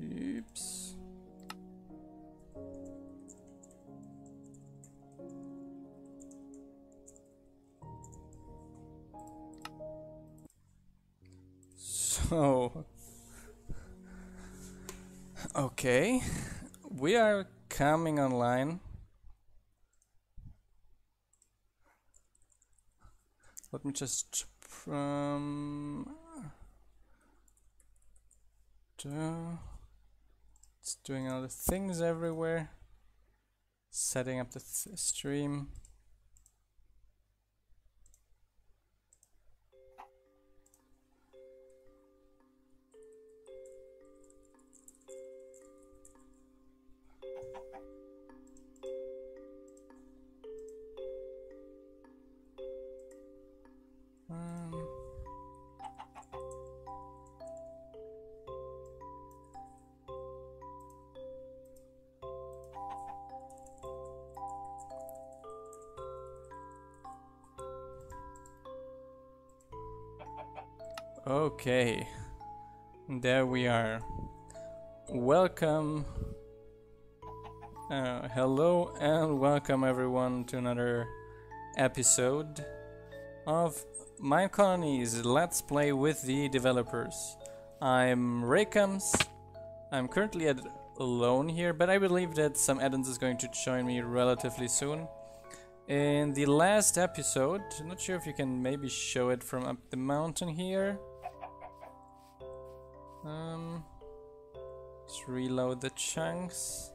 Oops. So, okay, we are coming online. Let me just um, doing the things everywhere. Setting up the th stream. Okay, there we are. Welcome, uh, hello, and welcome everyone to another episode of Minecolonies Let's Play with the developers. I'm Raycoms. I'm currently at alone here, but I believe that some addons is going to join me relatively soon. In the last episode, not sure if you can maybe show it from up the mountain here. Um, let's reload the chunks.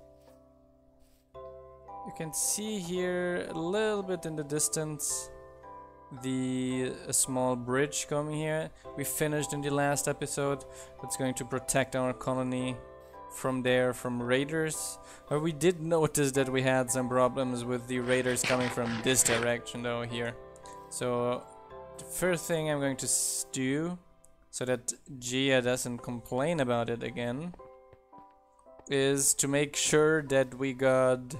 You can see here a little bit in the distance the a small bridge coming here. We finished in the last episode. That's going to protect our colony from there from raiders. But we did notice that we had some problems with the raiders coming from this direction though here. So the first thing I'm going to do so that Gia doesn't complain about it again is to make sure that we got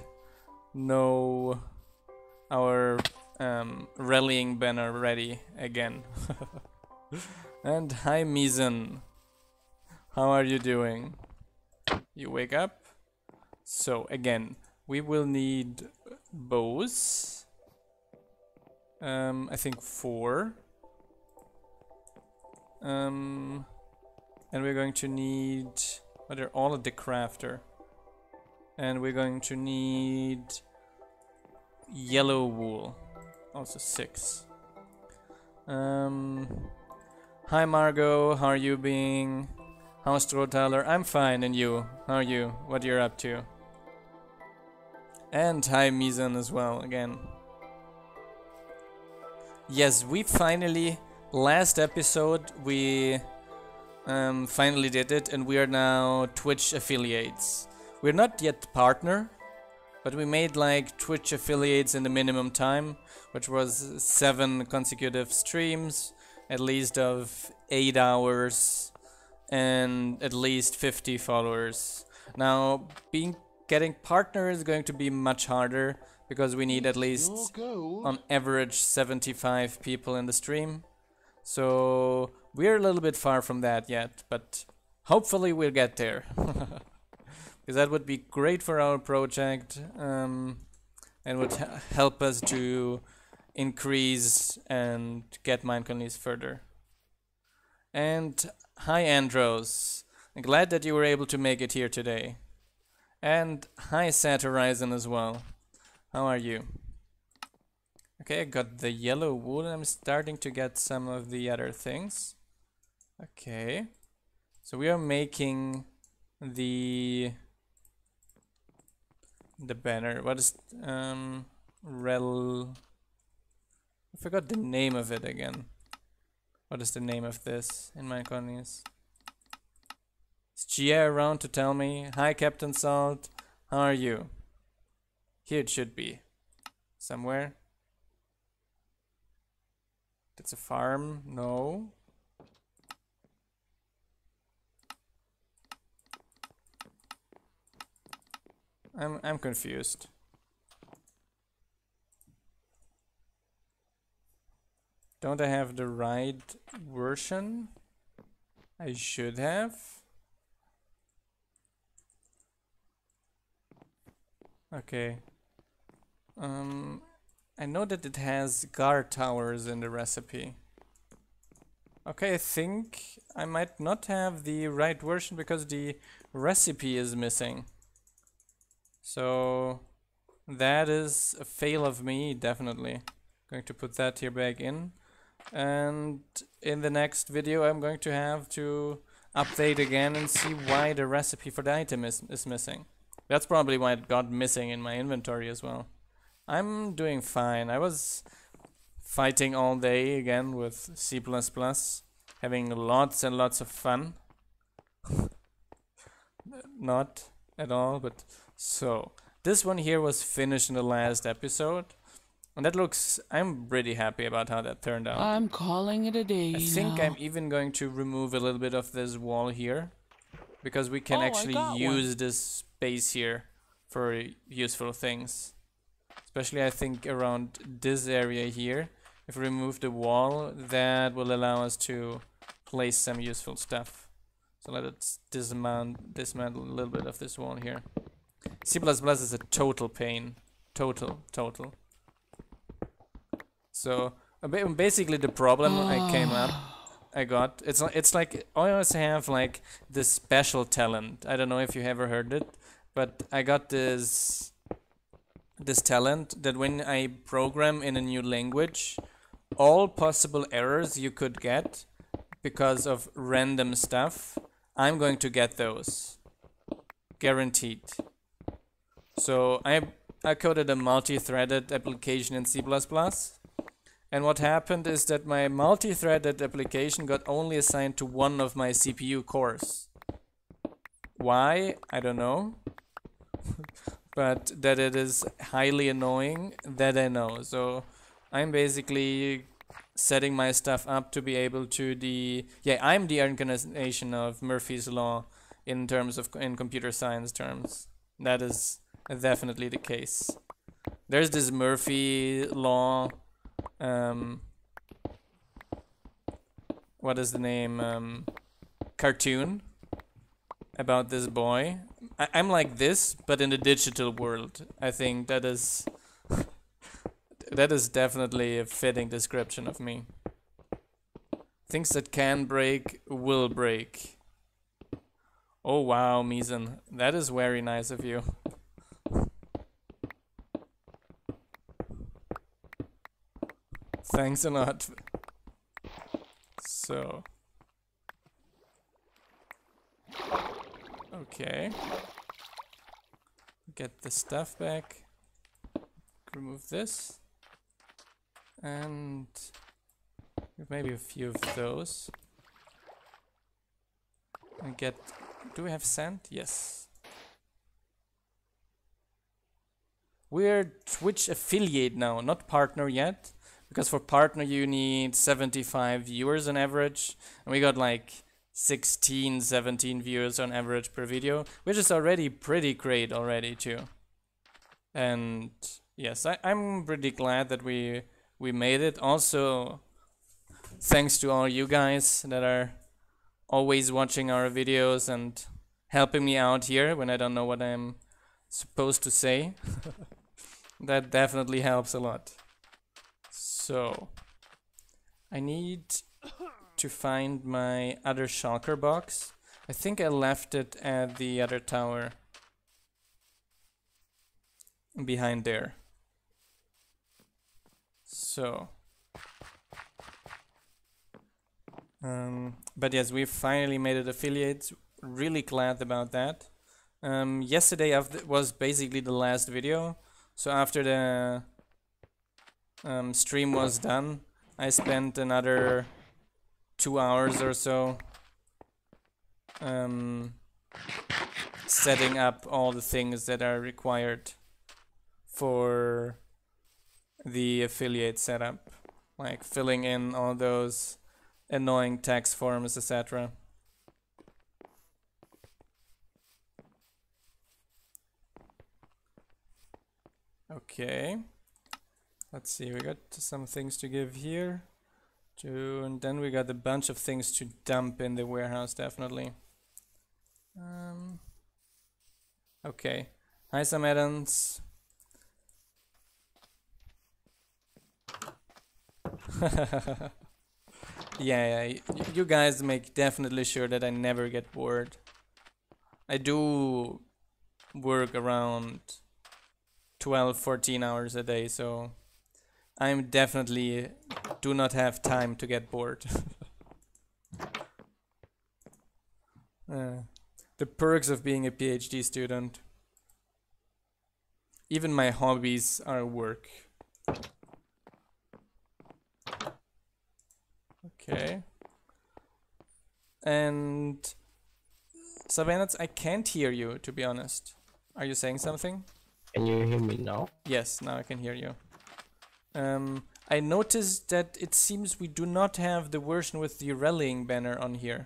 no our um, rallying banner ready again. and hi Mizan, how are you doing? You wake up? So again, we will need bows. Um, I think four. Um, and we're going to need, oh, they're all at the crafter. And we're going to need yellow wool, also six. Um, hi Margot, how are you being? How's Tyler? I'm fine, and you? How are you? What you're up to? And hi Mizan as well, again. Yes, we finally last episode we um, finally did it and we are now Twitch affiliates. We're not yet partner, but we made like Twitch affiliates in the minimum time, which was seven consecutive streams, at least of eight hours, and at least 50 followers. Now, being getting partner is going to be much harder because we need at least on average 75 people in the stream. So we're a little bit far from that yet, but hopefully we'll get there. Because that would be great for our project um, and would help us to increase and get Minecolonies further. And hi Andros, glad that you were able to make it here today. And hi Sat Horizon as well. How are you? Okay, I got the yellow wool I'm starting to get some of the other things. Okay. So we are making the the banner. What is um rel I forgot the name of it again. What is the name of this in Minecolonies? Is Gia around to tell me? Hi Captain Salt. How are you? Here it should be. Somewhere it's a farm. No. I'm I'm confused. Don't I have the right version? I should have. Okay. Um I know that it has guard towers in the recipe. Okay, I think I might not have the right version because the recipe is missing. So that is a fail of me, definitely. Going to put that here back in. And in the next video I'm going to have to update again and see why the recipe for the item is, is missing. That's probably why it got missing in my inventory as well. I'm doing fine. I was fighting all day again with C++, having lots and lots of fun. Not at all, but so. This one here was finished in the last episode. And that looks, I'm pretty happy about how that turned out. I'm calling it a day I think now. I'm even going to remove a little bit of this wall here. Because we can Oh, actually got one. use this space here for useful things. Especially I think around this area here. If we remove the wall, that will allow us to place some useful stuff. So let's dismount, dismantle a little bit of this wall here. C++ is a total pain. Total, total. So basically the problem I came up I got it's it's like I always have like this special talent. I don't know if you ever heard it, but I got this this talent that when I program in a new language, all possible errors you could get because of random stuff, I'm going to get those. Guaranteed. So I I coded a multi-threaded application in C++. And what happened is that my multi-threaded application got only assigned to one of my CPU cores. Why? I don't know. but that it is highly annoying, that I know. So I'm basically setting my stuff up to be able to the yeah I'm the incarnation of Murphy's law in terms of in computer science terms. That is definitely the case. There's this Murphy law um what is the name um cartoon about this boy I- i'm like this but in the digital world i think that is that is definitely a fitting description of me things that can break will break oh wow Misen, that is very nice of you Thanks a lot. So. Okay. Get the stuff back. Remove this. And maybe a few of those. And get. Do we have sand? Yes. We're Twitch affiliate now, not partner yet because for partner you need 75 viewers on average and we got like 16 17 viewers on average per video which is already pretty great already too. And yes I, i'm pretty glad that we we made it. Also thanks to all you guys that are always watching our videos and helping me out here when i don't know what i'm supposed to say. That definitely helps a lot. So, I need to find my other shulker box. I think I left it at the other tower. Behind there. So. Um, but yes, we finally made it affiliates. Really glad about that. Um, yesterday was basically the last video. So after the um, stream was done, I spent another two hours or so um, setting up all the things that are required for the affiliate setup, like filling in all those annoying tax forms, etc. Okay. Let's see, we got some things to give here. And then we got a bunch of things to dump in the warehouse, definitely. Um, okay. Hi, Sam Adams. yeah, yeah, you guys make definitely sure that I never get bored. I do work around 12, 14 hours a day, so I'm definitely do not have time to get bored. Uh, the perks of being a PhD student. Even my hobbies are work. Okay. And Savannah, I can't hear you to be honest. Are you saying something? Can you hear me now? Yes, now I can hear you. Um, I noticed that it seems we do not have the version with the rallying banner on here.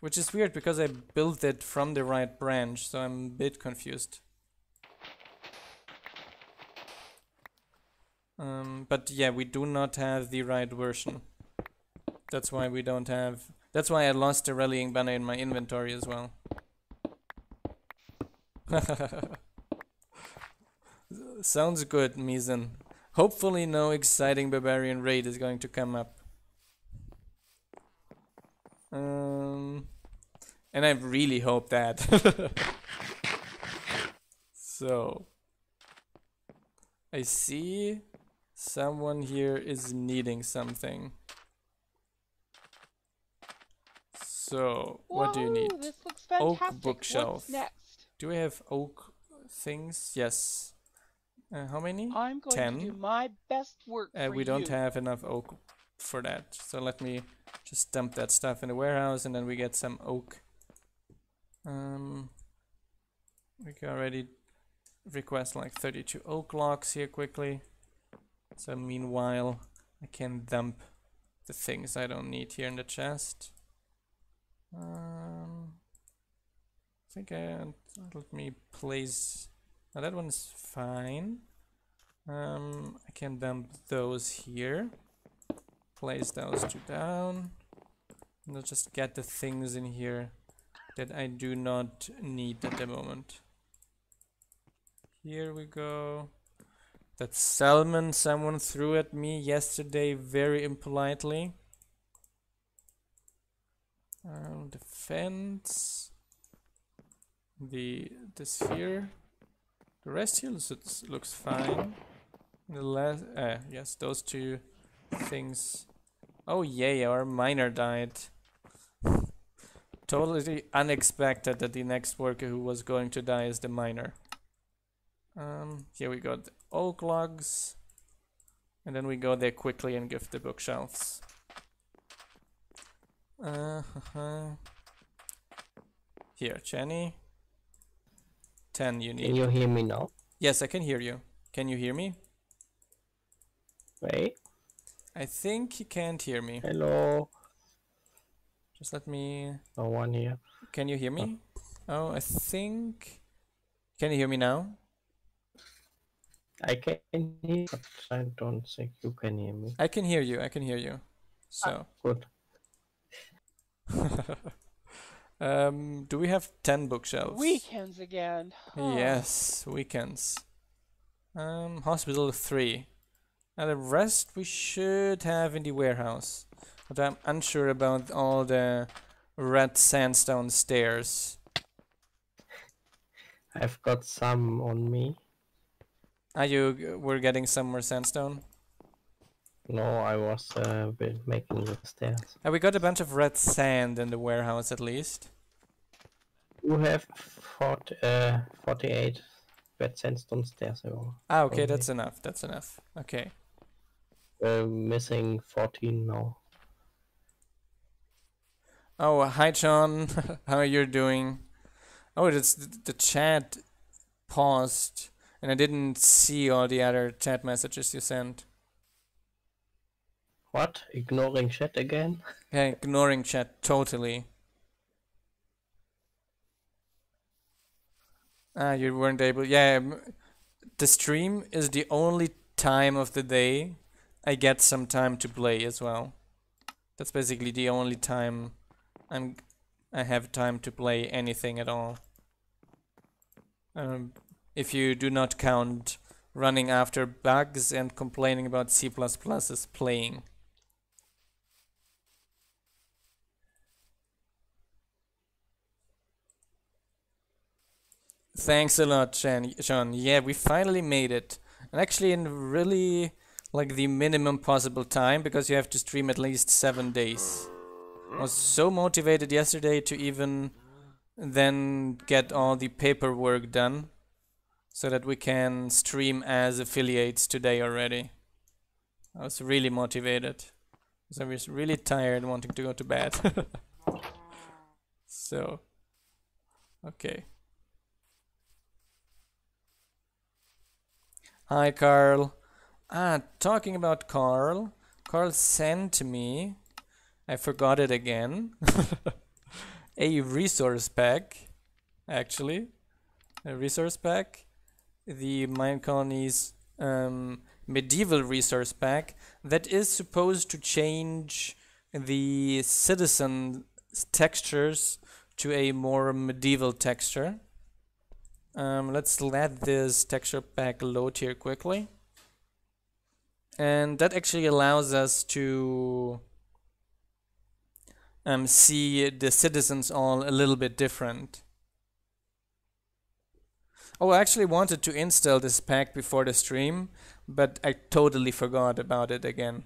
Which is weird because I built it from the right branch, so I'm a bit confused. Um, but yeah, we do not have the right version. That's why we don't have... That's why I lost the rallying banner in my inventory as well. Sounds good, Mizan. Hopefully no exciting barbarian raid is going to come up. Um, and I really hope that. so, I see someone here is needing something. So, what do you need? This looks Oak bookshelf. Do we have oak things? Yes. Uh, how many? I'm going Ten. to do my best work Uh, we don't have enough oak for that. So let me just dump that stuff in the warehouse and then we get some oak. Um, we can already request like 32 oak logs here quickly. So meanwhile, I can dump the things I don't need here in the chest. Um, I think I let me place. Now that one's fine. Um, I can dump those here. Place those two down. And I'll just get the things in here that I do not need at the moment. Here we go. That salmon someone threw at me yesterday very impolitely. Um, the fence. The the sphere. The rest here looks, looks fine. The last, uh, yes, those two things. Oh yay, our miner died. totally unexpected that the next worker who was going to die is the miner. Um, here we got oak logs. And then we go there quickly and give the bookshelves. Uh -huh. Here, Jenny. 10 you need. Can you hear me now? Yes, I can hear you. Can you hear me? Wait. I think you can't hear me. Hello. Just let me. No one here. Can you hear me? Ah. Oh, I think. Can you hear me now? I can hear, but I don't think you can hear me. I can hear you. I can hear you. So, ah, Good. um, do we have 10 bookshelves? Weekends again. Oh. Yes, weekends. Um, hospital 3. Now the rest we should have in the warehouse. But I'm unsure about all the red sandstone stairs. I've got some on me. Are you we're getting some more sandstone? No, I was uh, making the stairs. Uh, we got a bunch of red sand in the warehouse at least. You have 40, uh, 48 red sandstone stairs. Ah, okay, Okay. that's enough. That's enough. Okay. we're missing 14 now. Oh, hi, John. How are you doing? Oh, it's th- the chat paused, and I didn't see all the other chat messages you sent. What? Ignoring chat again? Yeah, ignoring chat totally. Ah, you weren't able. Yeah, the stream is the only time of the day I get some time to play as well. That's basically the only time I'm I have time to play anything at all. Um, if you do not count running after bugs and complaining about C++ as playing. Thanks a lot, Sean. Sean. Yeah, we finally made it. And actually in really like the minimum possible time because you have to stream at least seven days. I was so motivated yesterday to even then get all the paperwork done so that we can stream as affiliates today already. I was really motivated. So I was really tired wanting to go to bed. so, okay. Hi, Carl. Ah, talking about Carl. Carl sent me, I forgot it again, a resource pack, actually. A resource pack. The Minecolonies um, medieval resource pack that is supposed to change the citizen textures to a more medieval texture. Um, let's let this texture pack load here quickly. And that actually allows us to um, see the citizens all a little bit different. Oh, I actually wanted to install this pack before the stream, but I totally forgot about it again.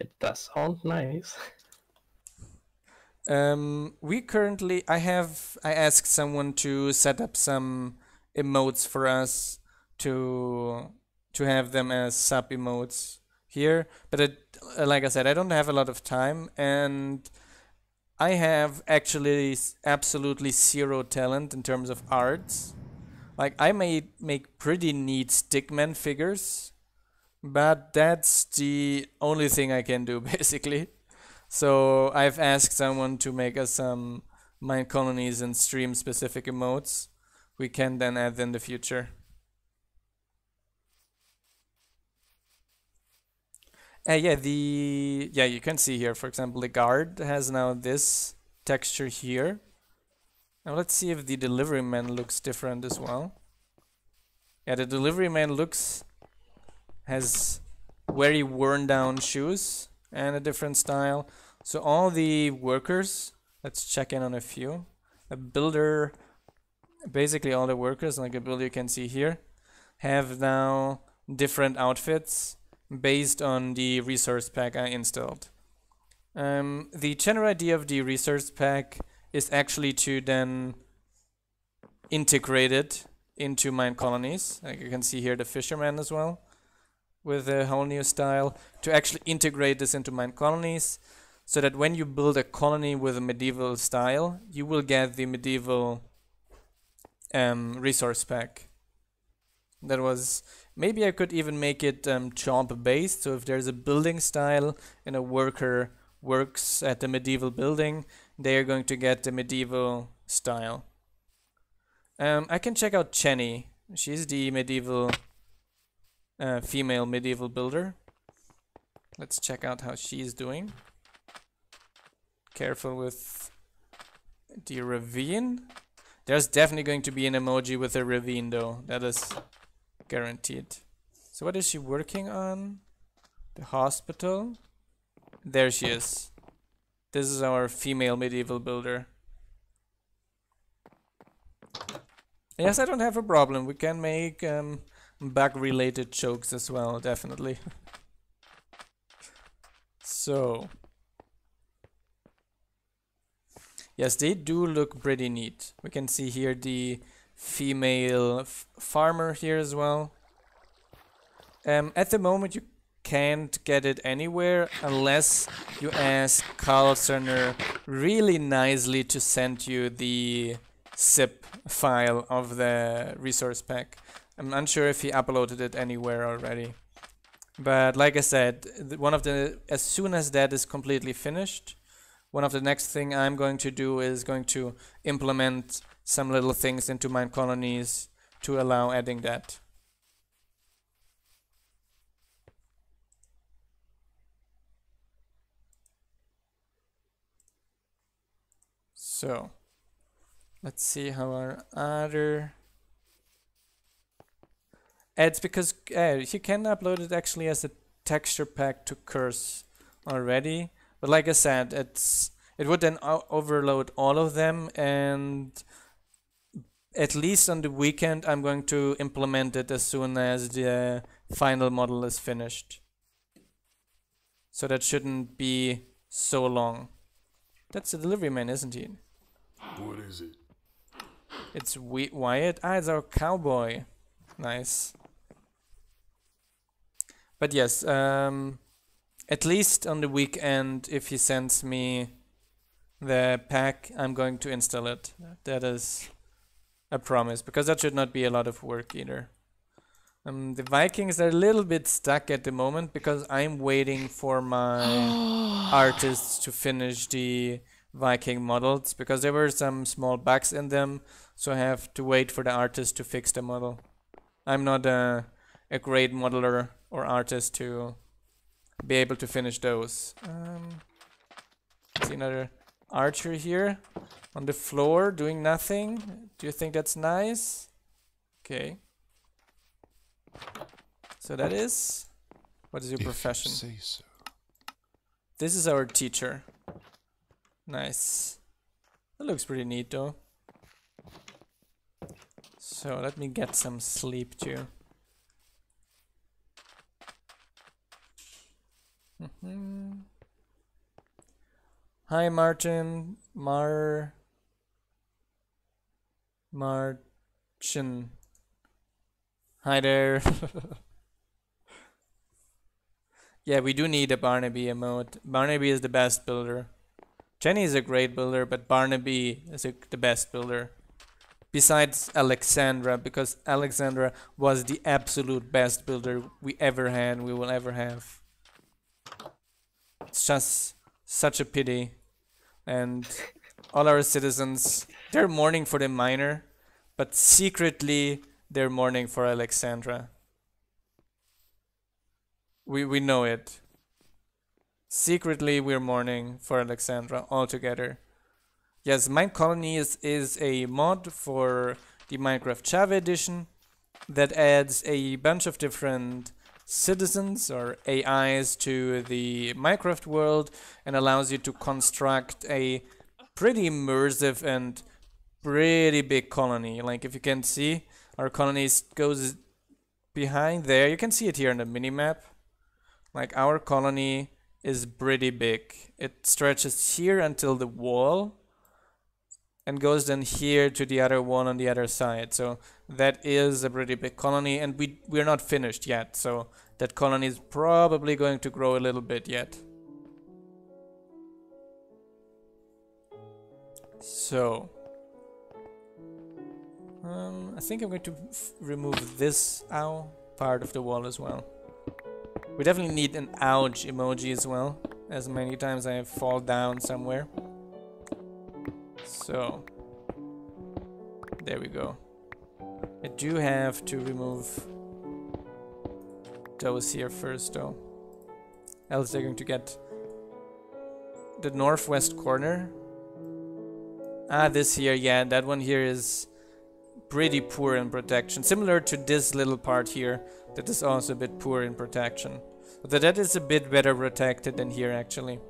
It does sound nice. Um, we currently, I have, I asked someone to set up some emotes for us to to have them as sub emotes here, but it, like I said, I don't have a lot of time, and I have actually absolutely zero talent in terms of arts. Like I may make pretty neat stickman figures, but that's the only thing I can do basically. So I've asked someone to make us some Minecolonies and stream specific emotes. We can then add in the future. Uh, yeah, the yeah you can see here, for example, the guard has now this texture here. Now let's see if the delivery man looks different as well. Yeah, the delivery man looks has very worn down shoes and a different style. So all the workers, let's check in on a few. A builder, basically all the workers, like a builder you can see here, have now different outfits based on the resource pack I installed. Um, the general idea of the resource pack is actually to then integrate it into Minecolonies. Like you can see here the fisherman as well with a whole new style to actually integrate this into Minecolonies so that when you build a colony with a medieval style you will get the medieval um, resource pack that was maybe I could even make it um, chomp based so if there's a building style and a worker works at the medieval building they are going to get the medieval style um, I can check out Chenny she's the medieval uh, female medieval builder. Let's check out how she's doing. Careful with the ravine. There's definitely going to be an emoji with a ravine though. That is guaranteed. So what is she working on? The hospital? There she is. This is our female medieval builder. Yes, I don't have a problem. We can make um, bug related jokes as well, definitely. so. Yes, they do look pretty neat. We can see here the female farmer here as well. Um, at the moment you can't get it anywhere unless you ask Carl Cerner really nicely to send you the zip file of the resource pack. I'm unsure if he uploaded it anywhere already. But like I said, one of the as soon as that is completely finished, one of the next thing I'm going to do is going to implement some little things into my Minecolonies to allow adding that. So Let's see how our other. It's because uh, you can upload it actually as a texture pack to Curse already, but like I said, it's it would then overload all of them, and at least on the weekend, I'm going to implement it as soon as the final model is finished. So that shouldn't be so long. That's the delivery man, isn't he? What is it? It's we Wyatt. Ah, it's our cowboy. Nice. But yes, um, at least on the weekend, if he sends me the pack, I'm going to install it. That is a promise, because that should not be a lot of work either. Um, the Vikings are a little bit stuck at the moment because I'm waiting for my artists to finish the Viking models because there were some small bugs in them so I have to wait for the artist to fix the model. I'm not a, a great modeler or artist to be able to finish those. Um, see another archer here on the floor doing nothing. Do you think that's nice? Okay. So that is. What is your If profession? You say so. This is our teacher. Nice. That looks pretty neat though. So let me get some sleep too. Mm-hmm. Hi Martin, Mar Marchin. Hi there. yeah, we do need a Barnaby emote. Barnaby is the best builder. Jenny is a great builder, but Barnaby is a, the best builder besides Alexandra, because Alexandra was the absolute best builder we ever had, we will ever have. It's just such a pity. And all our citizens, they're mourning for the miner, but secretly they're mourning for Alexandra. We, we know it. Secretly we're mourning for Alexandra altogether. Yes, Minecolony is, is a mod for the Minecraft Java edition that adds a bunch of different citizens or AIs to the Minecraft world and allows you to construct a pretty immersive and pretty big colony. Like if you can see, our colony goes behind there. You can see it here in the minimap. Like our colony is pretty big. It stretches here until the wall and goes then here to the other one on the other side. So that is a pretty big colony and we, we're not finished yet. So that colony is probably going to grow a little bit yet. So, um, I think I'm going to remove this ow part of the wall as well. We definitely need an ouch emoji as well, as many times I fall down somewhere. So, there we go. I do have to remove those here first though. Else they're going to get the northwest corner. Ah, this here, yeah, that one here is pretty poor in protection. Similar to this little part here, that is also a bit poor in protection. But that is a bit better protected than here actually.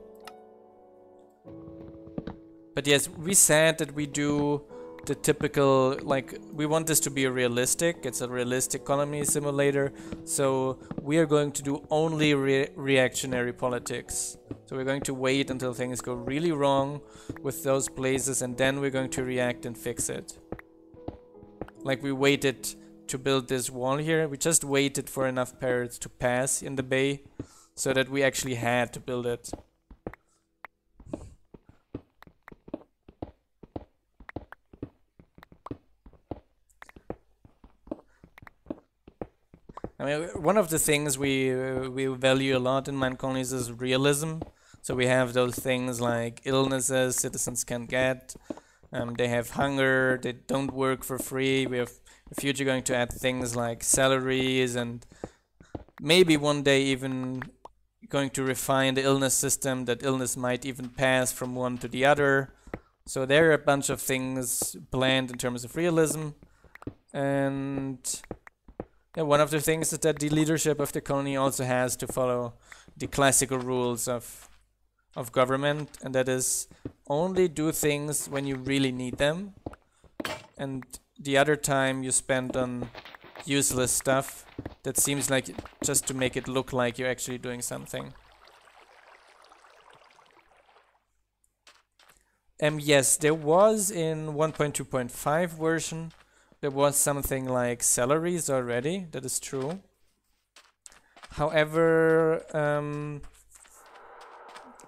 But yes, we said that we do the typical, like, we want this to be a realistic. It's a realistic colony simulator. So we are going to do only re reactionary politics. So we're going to wait until things go really wrong with those places and then we're going to react and fix it. Like we waited to build this wall here. We just waited for enough parrots to pass in the bay so that we actually had to build it. I mean, one of the things we we value a lot in Minecolonies is realism. So we have those things like illnesses citizens can get. Um, they have hunger. They don't work for free. We have the future going to add things like salaries and maybe one day even going to refine the illness system. That illness might even pass from one to the other. So there are a bunch of things planned in terms of realism, and yeah, one of the things is that the leadership of the colony also has to follow the classical rules of of government, and that is only do things when you really need them, and the other time you spend on useless stuff that seems like just to make it look like you're actually doing something. Um, yes, there was in 1.2.5 version, there was something like salaries already, that is true. However, um,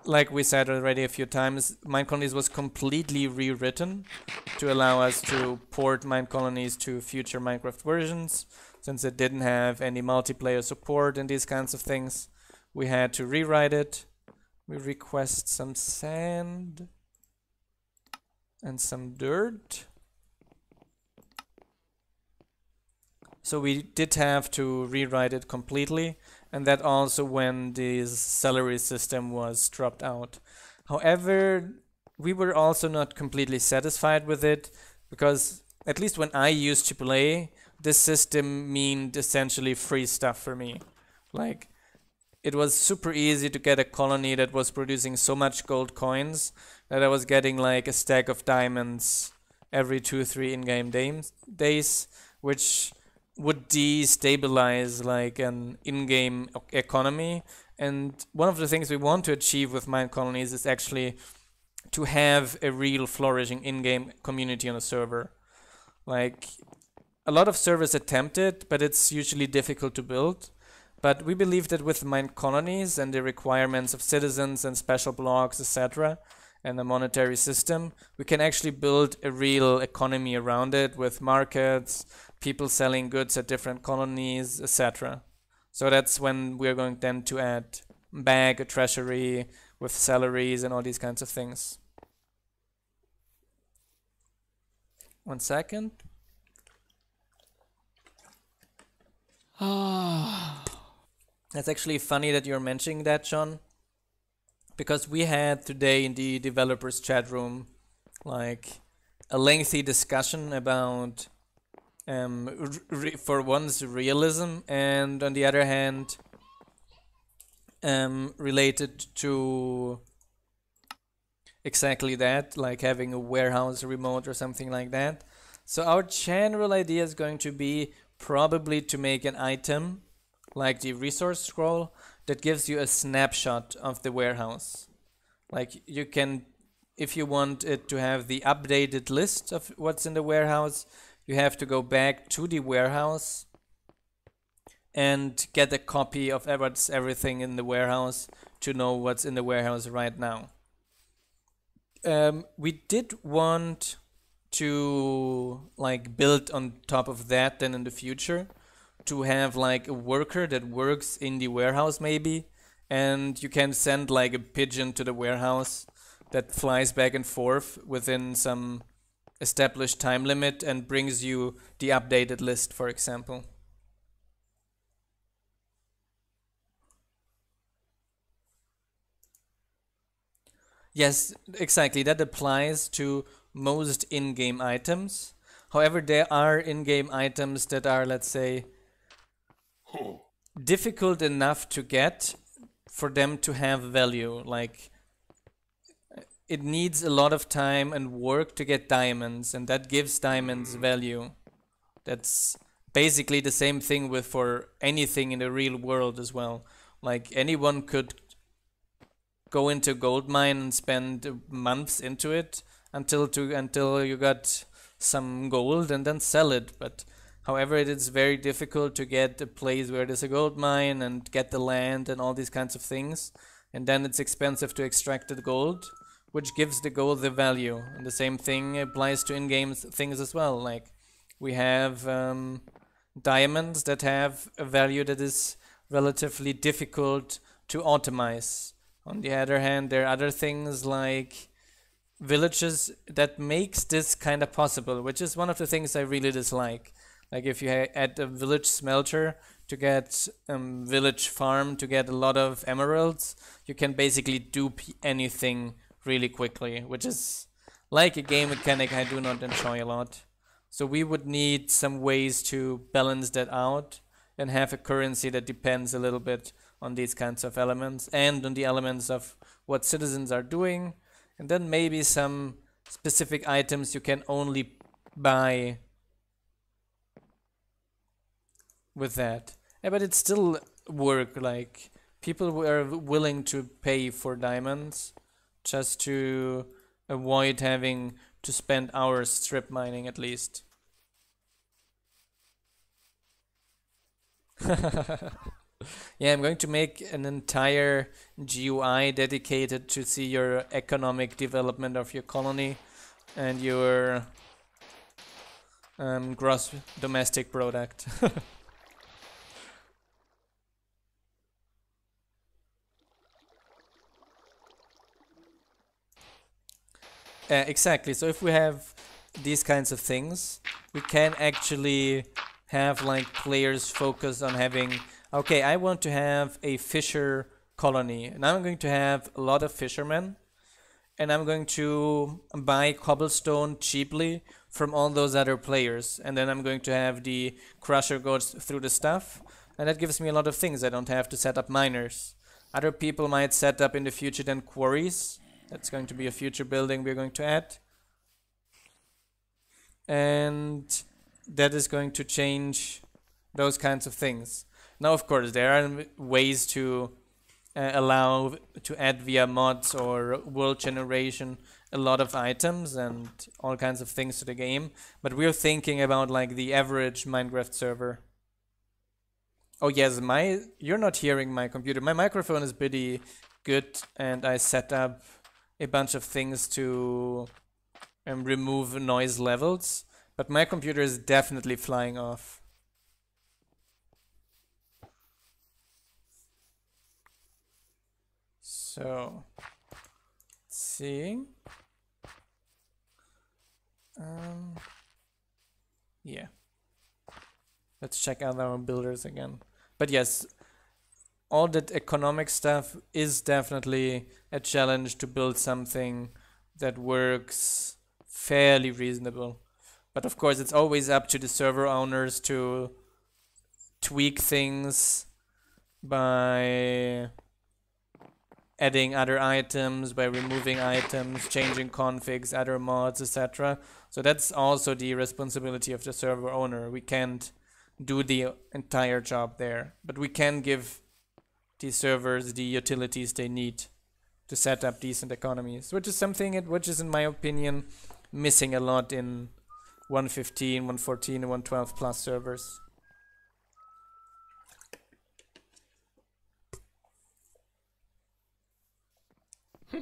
like we said already a few times, Minecolonies was completely rewritten to allow us to port Minecolonies to future Minecraft versions. Since it didn't have any multiplayer support and these kinds of things, we had to rewrite it. We request some sand and some dirt. So we did have to rewrite it completely and that also when the salary system was dropped out. However, we were also not completely satisfied with it because at least when I used to play, this system meant essentially free stuff for me. Like it was super easy to get a colony that was producing so much gold coins that I was getting like a stack of diamonds every two, three in-game days, which would destabilize like an in-game economy. And one of the things we want to achieve with Minecolonies is actually to have a real flourishing in-game community on a server. Like a lot of servers attempt it, but it's usually difficult to build. But we believe that with Minecolonies and the requirements of citizens and special blocks, etc., and a monetary system, we can actually build a real economy around it with markets, people selling goods at different colonies, etc. So that's when we're going then to add bag, a treasury with salaries and all these kinds of things. One second. Ah. That's actually funny that you're mentioning that, John. Because we had today in the developers chat room like a lengthy discussion about um, for one's realism and on the other hand um, related to exactly that like having a warehouse remote or something like that so our general idea is going to be probably to make an item like the resource scroll that gives you a snapshot of the warehouse. Like you can, if you want it to have the updated list of what's in the warehouse, you have to go back to the warehouse and get a copy of what's everything in the warehouse to know what's in the warehouse right now. Um, we did want to like build on top of that then in the future to have like a worker that works in the warehouse maybe and you can send like a pigeon to the warehouse that flies back and forth within some established time limit and brings you the updated list for example Yes, exactly. That applies to most in-game items. However, there are in-game items that are, let's say, hmm. difficult enough to get for them to have value. Like, it needs a lot of time and work to get diamonds, and that gives diamonds mm. value. That's basically the same thing with for anything in the real world as well. Like, anyone could go into a gold mine and spend months into it until to until you got some gold and then sell it. But however, it is very difficult to get a place where there's a gold mine and get the land and all these kinds of things. And then it's expensive to extract the gold, which gives the gold the value. And the same thing applies to in-game things as well. Like we have um, diamonds that have a value that is relatively difficult to optimize. On the other hand, there are other things like villages that makes this kind of possible, which is one of the things I really dislike. Like if you add a village smelter to get um, village farm to get a lot of emeralds, you can basically dupe anything really quickly, which is like a game mechanic I do not enjoy a lot. So we would need some ways to balance that out and have a currency that depends a little bit on these kinds of elements and on the elements of what citizens are doing and then maybe some specific items you can only buy with that. Yeah, but it still work like people were willing to pay for diamonds just to avoid having to spend hours strip mining at least. yeah, I'm going to make an entire GUI dedicated to see your economic development of your colony and your um, gross domestic product. Uh, exactly. So if we have these kinds of things, we can actually have like players focus on having, okay, I want to have a fisher colony and I'm going to have a lot of fishermen and I'm going to buy cobblestone cheaply from all those other players and then I'm going to have the crusher goes through the stuff and that gives me a lot of things I don't have to set up miners other people might set up in the future then quarries that's going to be a future building we're going to add. And that is going to change those kinds of things. Now, of course, there are ways to uh, allow to add via mods or world generation a lot of items and all kinds of things to the game. But we're thinking about like the average Minecraft server. Oh yes, my you're not hearing my computer. My microphone is pretty good and I set up a bunch of things to um, remove noise levels, but my computer is definitely flying off. So, let's see. Um, yeah. Let's check out our builders again. But yes, all that economic stuff is definitely a challenge to build something that works fairly reasonable. But of course, it's always up to the server owners to tweak things by adding other items, by removing items, changing configs, other mods, etc. So that's also the responsibility of the server owner. We can't do the entire job there, but we can give these servers the utilities they need to set up decent economies, which is something which is, in my opinion, missing a lot in 115, 114, and 112 plus servers.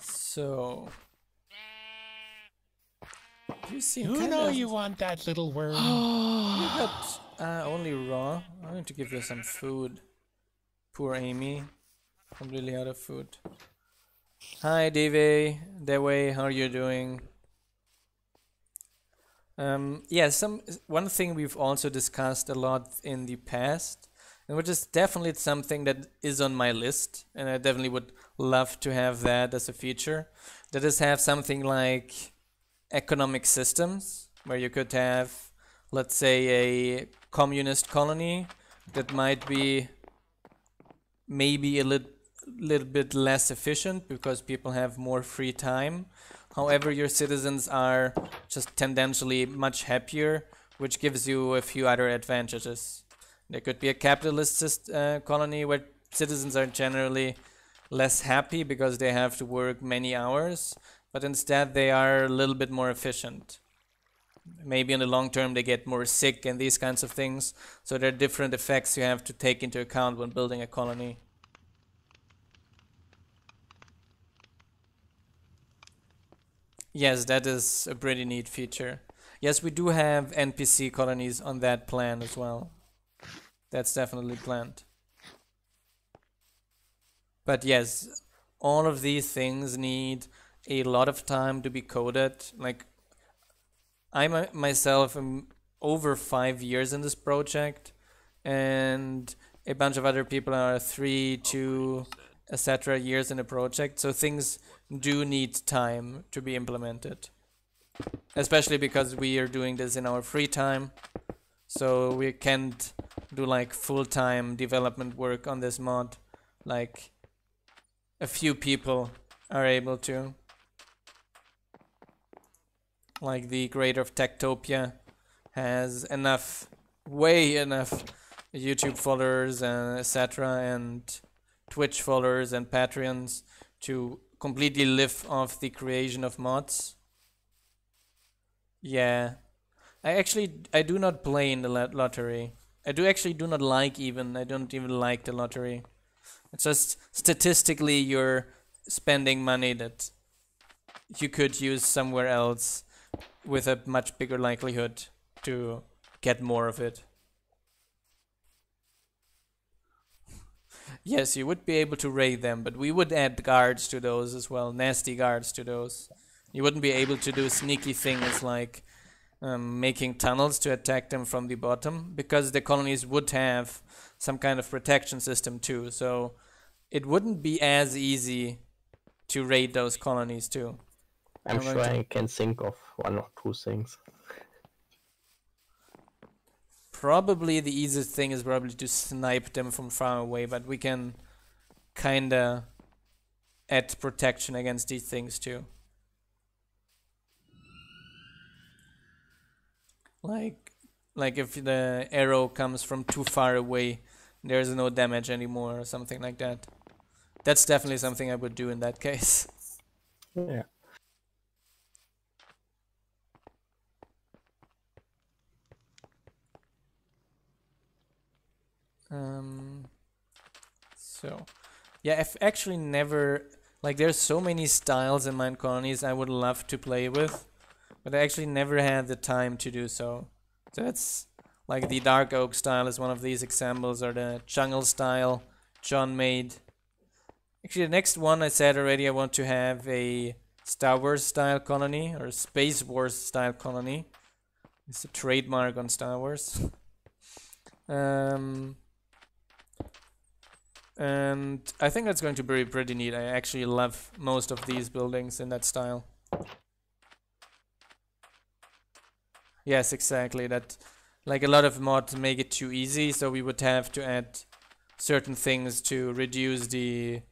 so you seem you know you want that little worm. you got uh, only raw. I'm going to give you some food. Poor Amy. I'm really out of food. Hi, Dave. Dewe, how are you doing? Um, yeah, some one thing we've also discussed a lot in the past, and which is definitely something that is on my list, and I definitely would love to have that as a feature. That is have something like economic systems where you could have, let's say, a communist colony that might be maybe a little little bit less efficient because people have more free time. However, your citizens are just tendentially much happier, which gives you a few other advantages. There could be a capitalist uh, colony where citizens are generally less happy because they have to work many hours, but instead they are a little bit more efficient. Maybe in the long term they get more sick and these kinds of things. So there are different effects you have to take into account when building a colony. Yes, that is a pretty neat feature. Yes, we do have NPC colonies on that plan as well. That's definitely planned. But yes, all of these things need a lot of time to be coded. Like I myself am over five years in this project, and a bunch of other people are three, two, etc. years in a project. So things do need time to be implemented. Especially because we are doing this in our free time. So we can't do like full-time development work on this mod like a few people are able to. Like the creator of TekTopia has enough, way enough YouTube followers and etc. and Twitch followers and Patreons to completely live off the creation of mods. Yeah. I actually, I do not play in the lottery. I do actually do not like even, I don't even like the lottery. It's just statistically you're spending money that you could use somewhere else with a much bigger likelihood to get more of it. yes, you would be able to raid them, but we would add guards to those as well, nasty guards to those. You wouldn't be able to do sneaky things like um, making tunnels to attack them from the bottom, because the colonies would have some kind of protection system too, so it wouldn't be as easy to raid those colonies too. I'm, sure I can think of one or two things. Probably the easiest thing is probably to snipe them from far away, but we can kinda add protection against these things too. Like, like if the arrow comes from too far away, there's no damage anymore or something like that. That's definitely something I would do in that case. Yeah. Um, so, yeah, I've actually never, like there's so many styles in Minecolonies I would love to play with, but I actually never had the time to do so. So that's, like the Dark Oak style is one of these examples, or the Jungle style John made. Actually, the next one I said already I want to have a Star Wars style colony, or Space Wars style colony. It's a trademark on Star Wars. um, and I think that's going to be pretty neat. I actually love most of these buildings in that style. Yes, exactly. That, like a lot of mods make it too easy, so we would have to add certain things to reduce the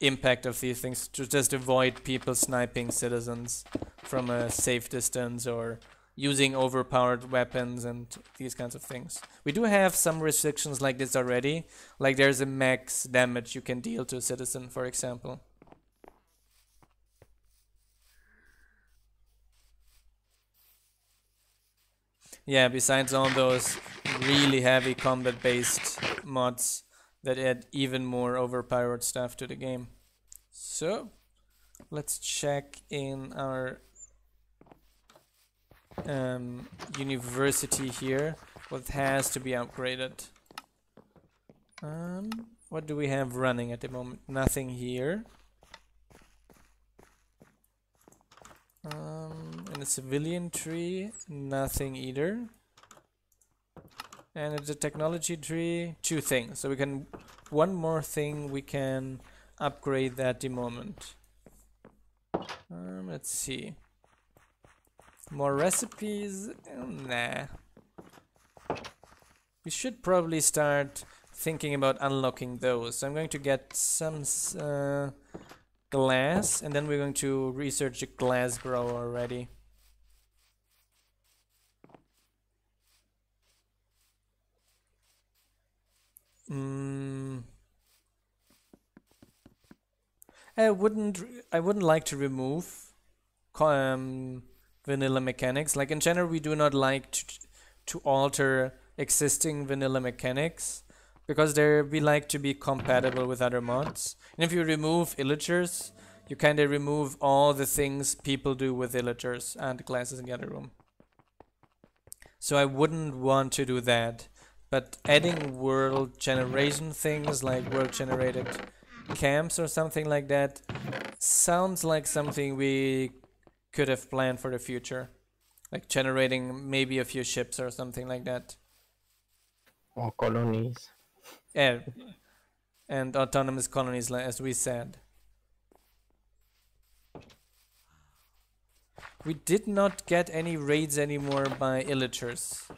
impact of these things to just avoid people sniping citizens from a safe distance or using overpowered weapons and these kinds of things. We do have some restrictions like this already, like there's a max damage you can deal to a citizen, for example. Yeah, besides all those really heavy combat based mods that add even more overpowered stuff to the game. So, let's check in our um, university here what has to be upgraded. Um, what do we have running at the moment? Nothing here. Um, in the civilian tree nothing either. And it's a technology tree two things. So we can one more thing we can upgrade that at the moment. Um, let's see more recipes? Nah. We should probably start thinking about unlocking those. So I'm going to get some uh, glass and then we're going to research the glass grower already. Mm. I wouldn't I wouldn't like to remove um, vanilla mechanics. Like in general, we do not like to, to alter existing vanilla mechanics because they we like to be compatible with other mods. And if you remove illagers, you kind of remove all the things people do with illagers and classes in the other room. So I wouldn't want to do that. But adding world generation things like world generated camps or something like that sounds like something we could have planned for the future like generating maybe a few ships or something like that Or colonies. And, and autonomous colonies, like- as we said. We did not get any raids anymore by illagers.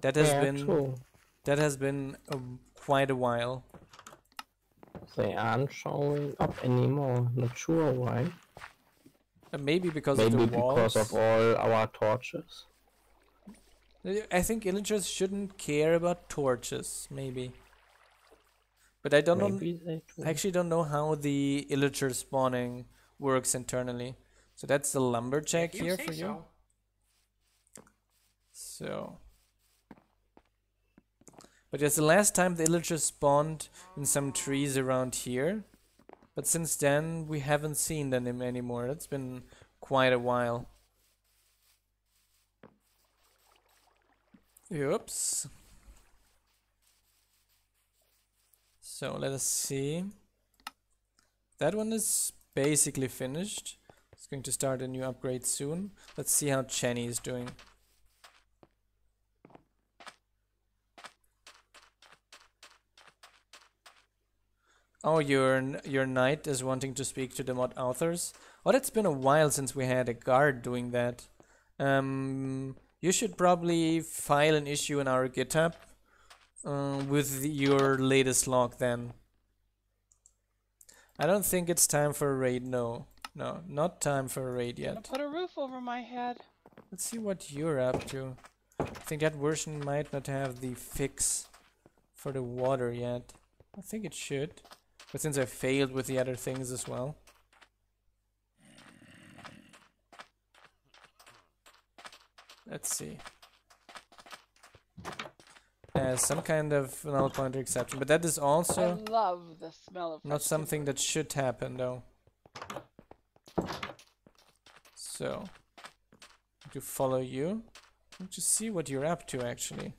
That has yeah, been true. that has been um, quite a while. They aren't showing up anymore. Not sure why. Uh, maybe because Maybe of the walls. because of all our torches. I think illagers shouldn't care about torches, maybe. But I don't know. Maybe they do. I actually don't know how the illager spawning works internally. So that's the lumberjack here for you. So. But yes, the last time the illager spawned in some trees around here. But since then, we haven't seen them anymore. It's been quite a while. Oops. So let us see. That one is basically finished. It's going to start a new upgrade soon. Let's see how Chenny is doing. Oh, your your knight is wanting to speak to the mod authors. Oh, that's been a while since we had a guard doing that. Um, you should probably file an issue in our GitHub uh, with your latest log then. I don't think it's time for a raid. No, no, not time for a raid yet. put a roof over my head. Let's see what you're up to. I think that version might not have the fix for the water yet. I think it should. But since I failed with the other things as well. Let's see. Uh, some kind of null pointer exception, but that is also I love the smell of not something that should happen though. So, to follow you, to see what you're up to actually.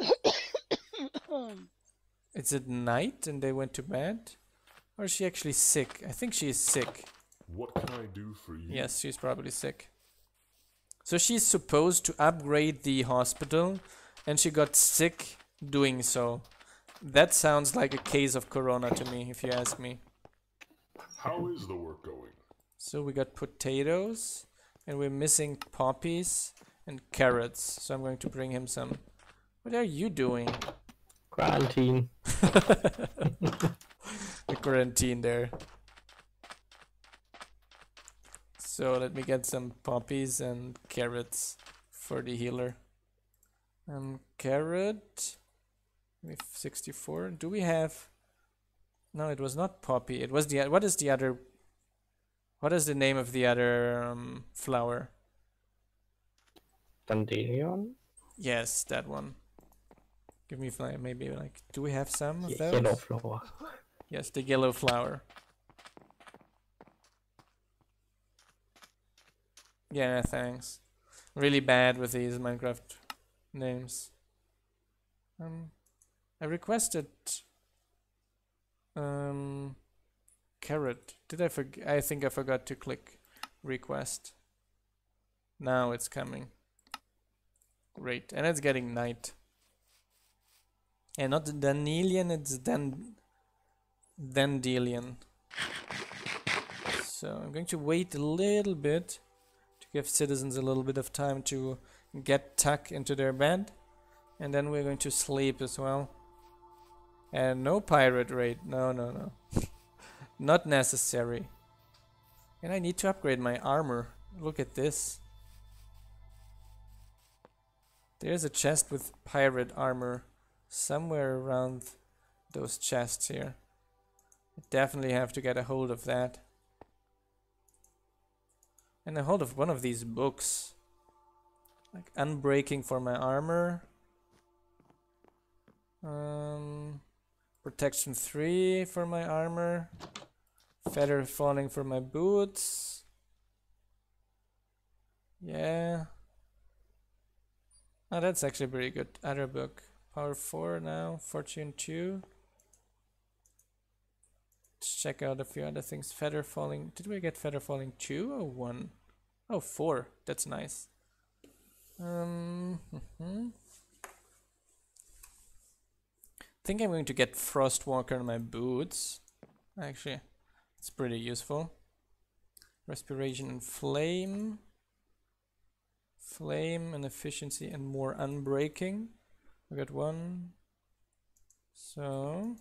timber. Is it night and they went to bed? Or is she actually sick? I think she is sick. What can I do for you? Yes, she's probably sick. So she's supposed to upgrade the hospital and she got sick doing so. That sounds like a case of corona to me, if you ask me. How is the work going? So we got potatoes and we're missing poppies and carrots. So I'm going to bring him some. What are you doing? Quarantine. the quarantine there. So let me get some poppies and carrots for the healer. Um, carrot. With 64. Do we have? No, it was not poppy. It was the. What is the other? What is the name of the other um, flower? Dandelion. Yes, that one. Give me fly. Maybe like. Do we have some of those? Yellow flower. Yes, the yellow flower. Yeah, thanks. Really bad with these Minecraft names. Um, I requested um carrot. Did I forg? I think I forgot to click request. Now it's coming. Great, and it's getting night. And not Danelian, it's Dan Dandelion. So I'm going to wait a little bit to give citizens a little bit of time to get tuck into their bed. And then we're going to sleep as well. And no pirate raid. No, no, no. Not necessary. And I need to upgrade my armor. Look at this. There's a chest with pirate armor somewhere around those chests here. I definitely have to get a hold of that. And a hold of one of these books. Like Unbreaking for my armor. Um, protection 3 for my armor. Feather falling for my boots. Yeah. Oh, that's actually pretty good. Other book. Power 4 now. Fortune 2. Let's check out a few other things. Feather falling. Did we get feather falling 2 or 1? Oh, 4. That's nice. Um, mhm. think I'm going to get Frostwalker on my boots. Actually, it's pretty useful. Respiration and flame. Flame and efficiency and more unbreaking. We got one. So.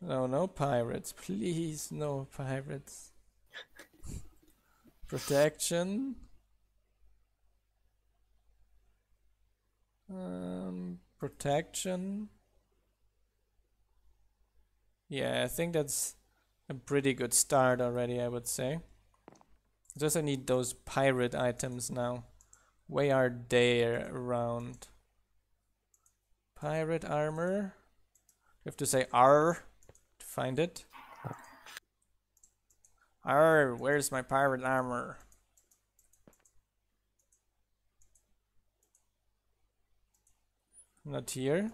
No, no pirates. Please, no pirates. Protection. Um, protection. Yeah, I think that's a pretty good start already, I would say. Just I need those pirate items now. Where are they around? Pirate armor. You have to say R to find it. R, where's my pirate armor? Not here.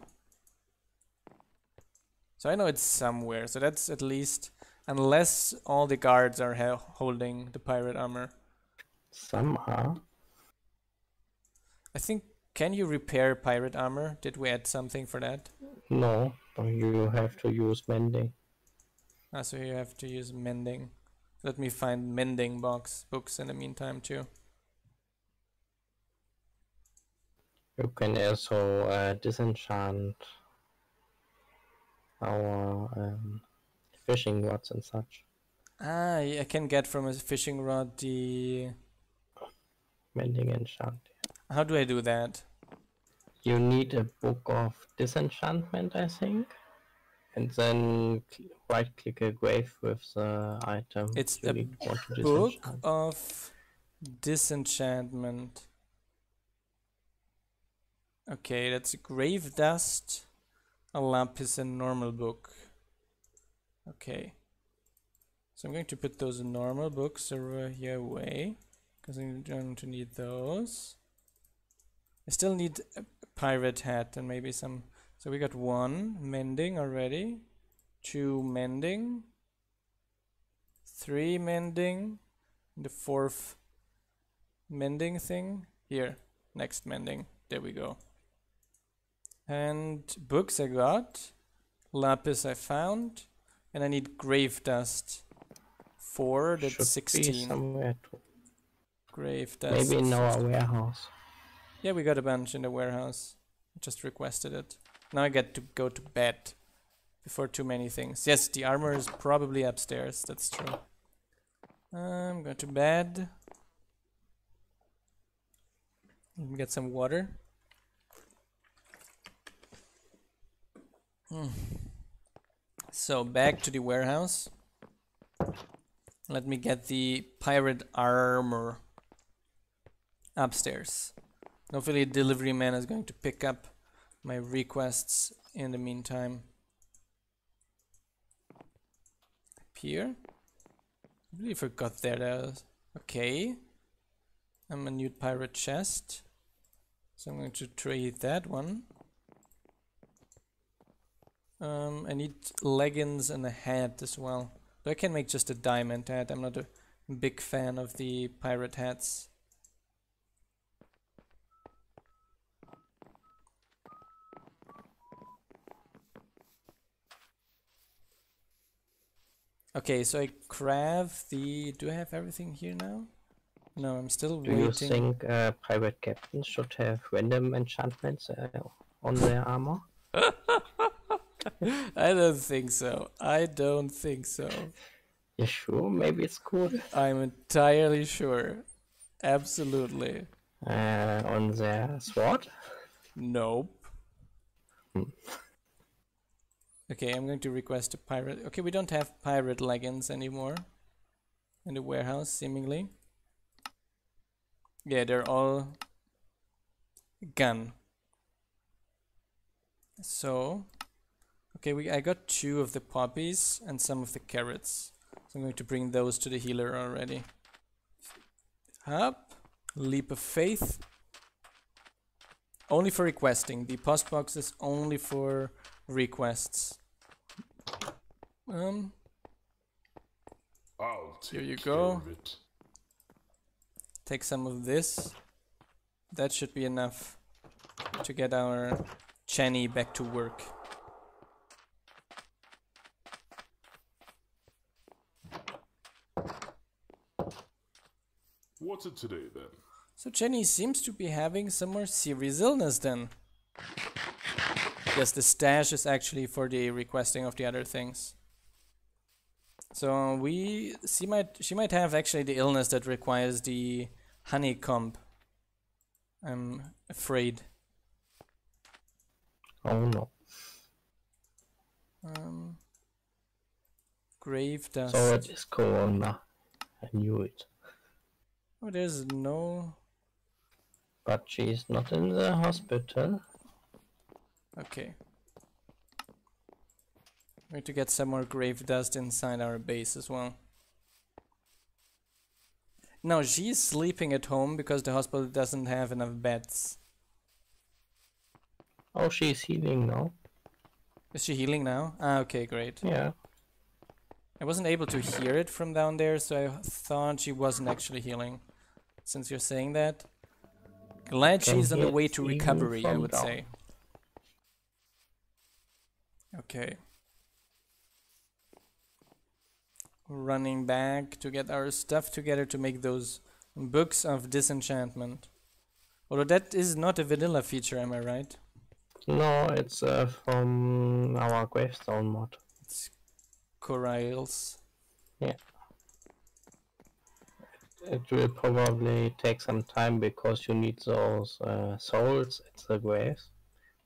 So I know it's somewhere. So that's at least, unless all the guards are holding the pirate armor. Some are. I think, can you repair pirate armor? Did we add something for that? No, you have to use mending. Ah, so you have to use mending. Let me find mending box books in the meantime too. You can also uh, disenchant our um, fishing rods and such. Ah, I can get from a fishing rod the mending enchant. How do I do that? You need a book of disenchantment, I think, and then right click a grave with the item. It's a book of disenchantment. Okay, that's grave dust, a lapis, and normal book. Okay. So I'm going to put those normal books over here away, because I'm going to need those. I still need a pirate hat and maybe some. So we got one mending already, two mending, three mending, the fourth mending thing here. Next mending. There we go. And books I got, lapis I found, and I need grave dust. Four, that's Should 16. somewhere too. Grave dust. Maybe in our warehouse. Yeah, we got a bunch in the warehouse. Just requested it. Now I get to go to bed before too many things. Yes, the armor is probably upstairs. That's true. I'm going to bed. Let me get some water. Hmm. So back to the warehouse. Let me get the pirate armor upstairs. Hopefully delivery man is going to pick up my requests in the meantime. Here. I really forgot there. Okay. I'm a new pirate chest. So I'm going to trade that one. Um, I need leggings and a hat as well. But I can make just a diamond hat. I'm not a big fan of the pirate hats. Okay, so I craft the... Do I have everything here now? No, I'm still Do waiting. Do you think uh, pirate captains should have random enchantments uh, on their armor? I don't think so. I don't think so. You sure? Maybe it's cool. I'm entirely sure. Absolutely. Uh, on their sword? Nope. Hmm. Okay, I'm going to request a pirate. Okay, we don't have pirate leggings anymore in the warehouse, seemingly. Yeah, they're all gun. So, okay, we I got two of the poppies and some of the carrots. So I'm going to bring those to the healer already. Up, leap of faith. Only for requesting. The post box is only for requests. Um. I'll here you go. take some of this. That should be enough to get our Jenny back to work. What's it today then? So Jenny seems to be having some more serious illness then. Yes, the stash is actually for the requesting of the other things. So we she might she might have actually the illness that requires the honeycomb. I'm afraid. Oh no. Um, grave dust. So it is Corona. I knew it. Oh, there's no. But she's not in the hospital. Okay. We need to get some more grave dust inside our base as well. No, she's sleeping at home because the hospital doesn't have enough beds. Oh, she's healing now. Is she healing now? Ah, okay, great. Yeah. I wasn't able to hear it from down there, so I thought she wasn't actually healing. Since you're saying that. Glad Can she's on the way to recovery, I would down. say. Okay. Running back to get our stuff together to make those books of disenchantment. Although that is not a vanilla feature, am I right? No, it's uh, from our gravestone mod. It's Yeah. It will probably take some time because you need those uh, souls at the graves,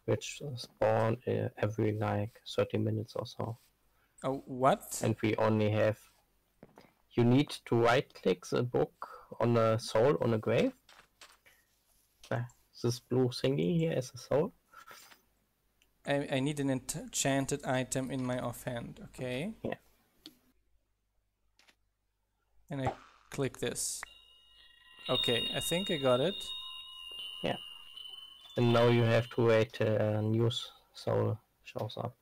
which spawn uh, every like 30 minutes or so. Oh, what? And we only have. You need to right click the book on a soul on a grave. Uh, this blue thingy here is a soul. I, I need an enchanted item in my offhand, okay? Yeah. And I click this. Okay, I think I got it. Yeah. And now you have to wait till a new soul shows up.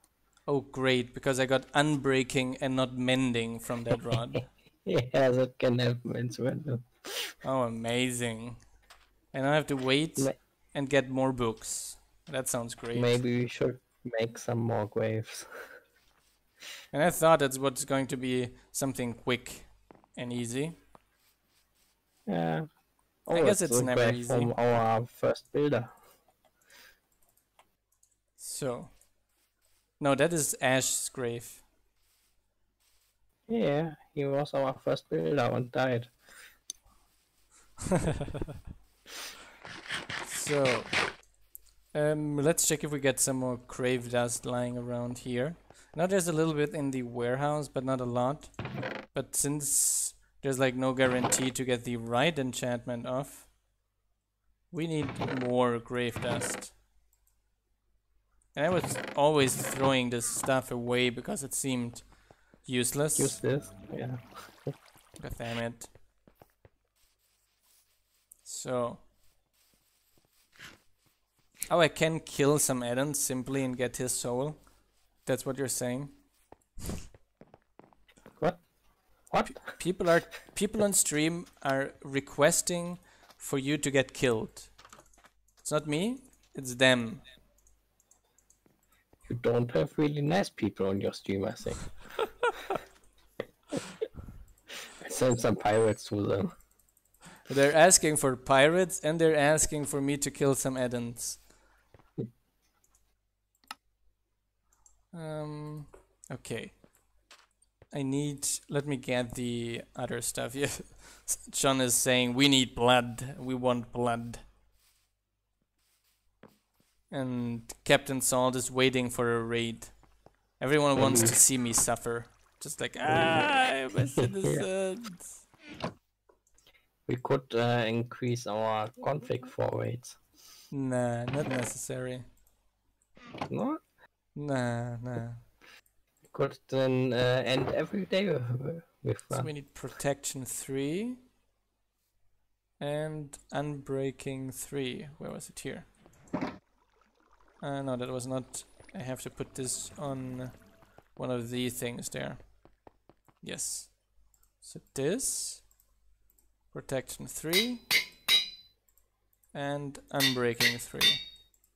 Oh, great, because I got unbreaking and not mending from that rod. Yeah, that can happen as well. oh, amazing. And I have to wait Ma- and get more books. That sounds great. Maybe we should make some more graves. And I thought that's what's going to be something quick and easy. Yeah. I guess it's it's never easy. From our first builder. So. No, that is Ash's grave. Yeah, he was our first builder and died. So, um, let's check if we get some more grave dust lying around here. Now there's a little bit in the warehouse, but not a lot. But since there's like no guarantee to get the right enchantment off, we need more grave dust. And I was always throwing this stuff away because it seemed useless. Use this. Yeah. God damn it. So. Oh, I can kill some Eden simply and get his soul. That's what you're saying. What? What? People are people on stream are requesting for you to get killed. It's not me, it's them. You don't have really nice people on your stream, I think. I sent some pirates to them. They're asking for pirates and they're asking for me to kill some Edens. Um, okay. I need. Let me get the other stuff. Yeah, John is saying we need blood. We want blood. And Captain Salt is waiting for a raid. Everyone wants to see me suffer. Just like ah, my citizens. We could uh, increase our conflict for rates. Nah, not necessary. No? Nah, nah. We could then uh, end every day with, with So we need protection 3 and unbreaking 3. Where was it here? Uh, no, that was not. I have to put this on one of the things there. Yes. So this Protection 3. And unbreaking 3.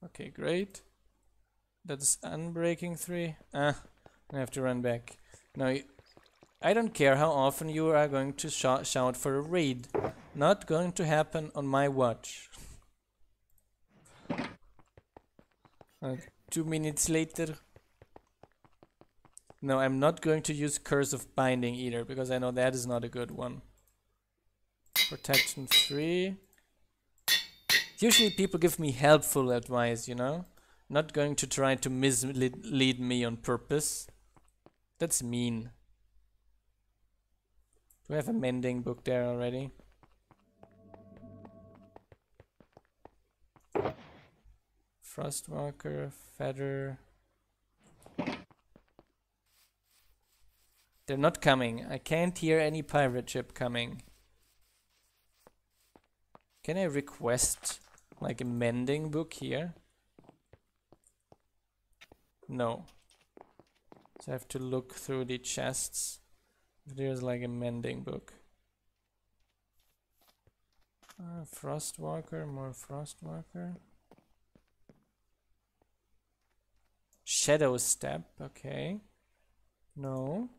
Okay, great. That's unbreaking 3. Ah, I have to run back. Now, I don't care how often you are going to sh shout for a raid. Not going to happen on my watch. Uh, two minutes later. No, I'm not going to use Curse of Binding either, because I know that is not a good one. Protection 3. Usually people give me helpful advice, you know? Not going to try to mislead me on purpose. That's mean. Do we have a mending book there already? Frostwalker, Feather. They're not coming. I can't hear any pirate ship coming. Can I request like a mending book here? No. So I have to look through the chests. There's like a mending book. Uh, Frostwalker, more Frostwalker. Shadow Step, okay. No.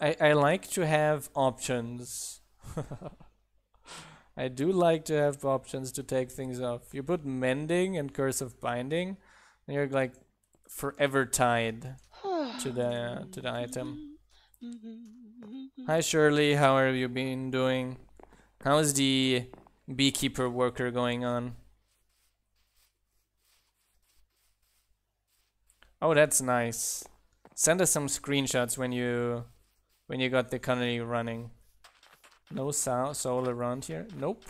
I, I like to have options. I do like to have options to take things off. You put mending and curse of binding, and you're like forever tied to the to the item. Mm-hmm. Hi Shirley, how have you been doing? How's the beekeeper worker going on? Oh, that's nice. Send us some screenshots when you when you got the colony running. No soul around here? Nope.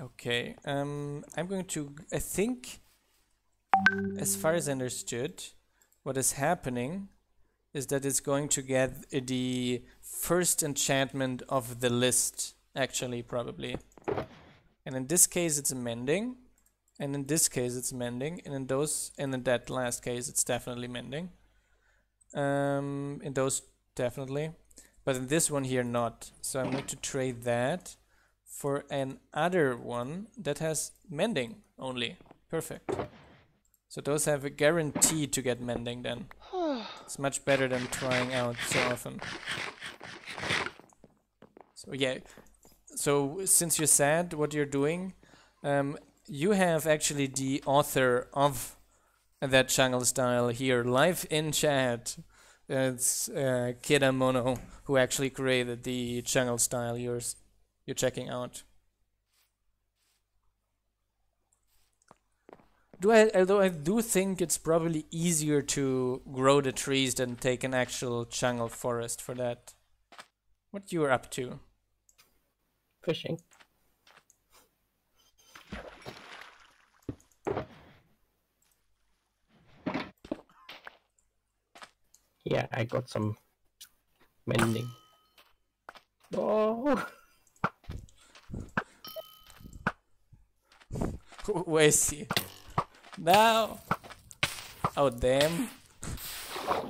Okay, um, I'm going to, I think, as far as I understood, what is happening is that it's going to get the first enchantment of the list, actually, probably. And in this case, it's mending. And in this case, it's mending. And in those, and in that last case, it's definitely mending. Um, in those, definitely. But in this one here, not. So I'm going to trade that for an other one that has mending only. Perfect. So those have a guarantee to get mending then. it's much better than trying out so often. So yeah, so since you said what you're doing, um, you have actually the author of that jungle style here live in chat. It's uh, Kida Mono who actually created the jungle style you're, you're checking out. Do I, although I do think it's probably easier to grow the trees than take an actual jungle forest for that. What you are up to? Fishing. Yeah, I got some mending. Oh! Where is he? Now! Oh, damn.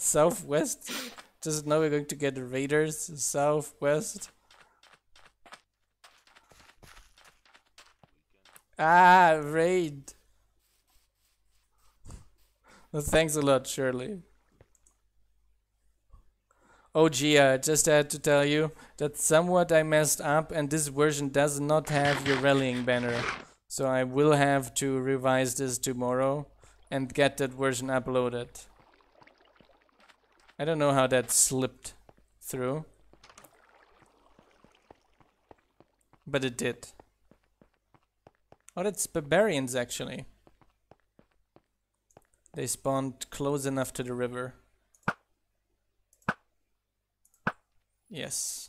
Southwest? Just now we're going to get raiders. Southwest. Ah, raid. Thanks a lot, Shirley. Oh gee, I just had to tell you that somewhat I messed up and this version does not have your rallying banner. So I will have to revise this tomorrow and get that version uploaded. I don't know how that slipped through. But it did. Oh, that's barbarians actually. They spawned close enough to the river. Yes.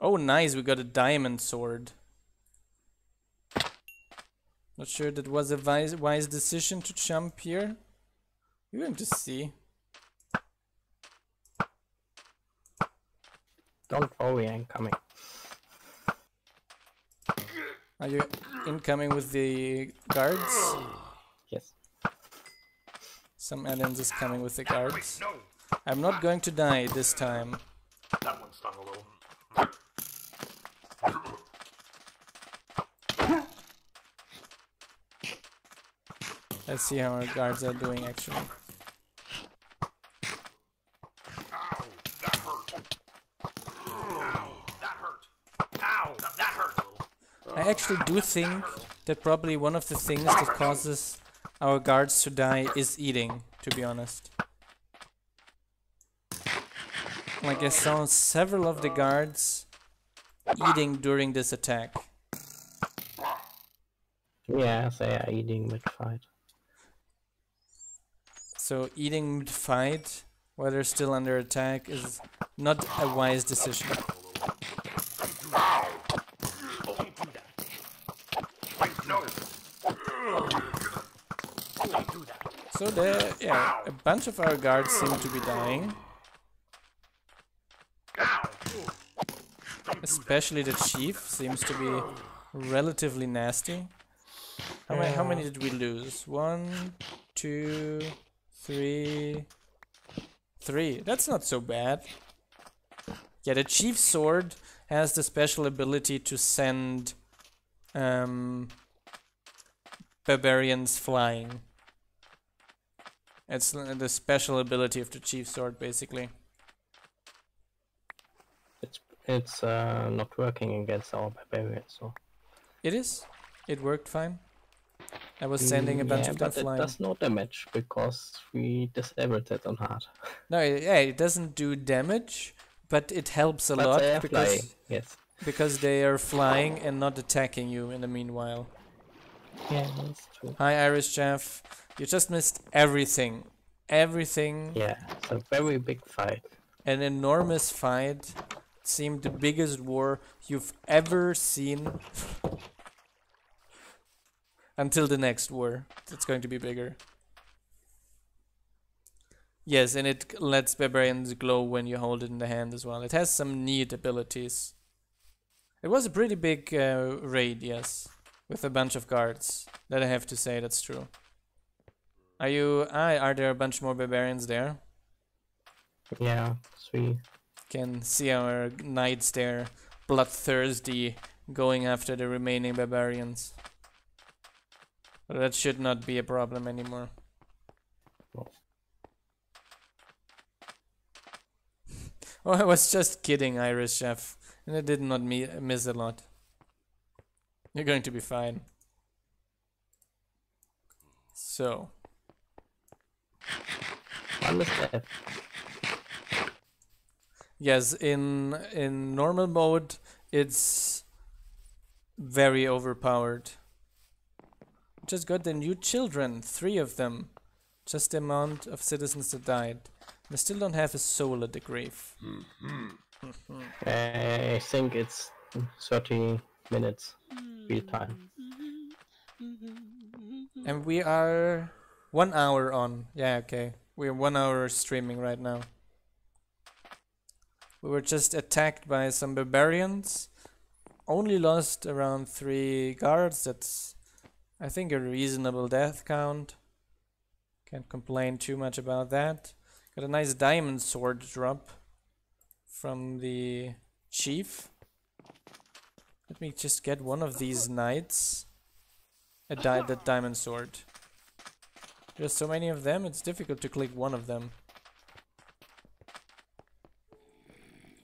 Oh, nice, we got a diamond sword. Not sure that was a wise, wise decision to jump here. We're going to see. Don't worry, I'm coming. Are you incoming with the guards? Yes. Some aliens is coming with the guards. I'm not going to die this time. That one stung a little. Let's see how our guards are doing actually. Ow, that hurt. That hurt. Ow, that, that hurt. I actually do think that probably one of the things that causes our guards to die is eating, to be honest. Like I saw several of the guards eating during this attack. Yeah, they are eating mid fight. So eating mid-fight while they're still under attack is not a wise decision. So there, yeah, a bunch of our guards seem to be dying. Especially the chief seems to be relatively nasty. How many, how many did we lose? One, two, three, three. That's not so bad. Yeah, the chief sword has the special ability to send um, barbarians flying. It's the special ability of the chief sword, basically. It's it's uh, not working against our barbarians, so. It is. It worked fine. I was sending a bunch yeah, of them but flying. it does no damage because we disabled it on hard. No, it- yeah, it doesn't do damage, but it helps a But lot because flying, yes. because they are flying and not attacking you in the meanwhile. Yeah, that's true. Hi, Irish Jeff. You just missed everything. Everything. Yeah, it's a very big fight. An enormous fight. Seemed the biggest war you've ever seen. Until the next war. It's going to be bigger. Yes, and it lets barbarians glow when you hold it in the hand as well. It has some neat abilities. It was a pretty big uh, raid, yes. With a bunch of guards. That I have to say, that's true. Are you... Ah, are there a bunch more barbarians there? Yeah, three. Can see our knights there, bloodthirsty, going after the remaining barbarians. But that should not be a problem anymore. Oh, I was just kidding, Irish chef, and I did not mi- miss a lot. You're going to be fine. So, One is dead. Yes, in in normal mode, it's very overpowered. Just got the new children, three of them. Just the amount of citizens that died. I still don't have a soul at the grave. Mm-hmm. I think it's 30 minutes real hmm. time. Mm-hmm. And we are one hour on. Yeah, okay. We're one hour streaming right now. We were just attacked by some barbarians. Only lost around three guards. That's, I think, a reasonable death count. Can't complain too much about that. Got a nice diamond sword drop from the chief. Let me just get one of these knights. A di that diamond sword. There's so many of them, it's difficult to click one of them.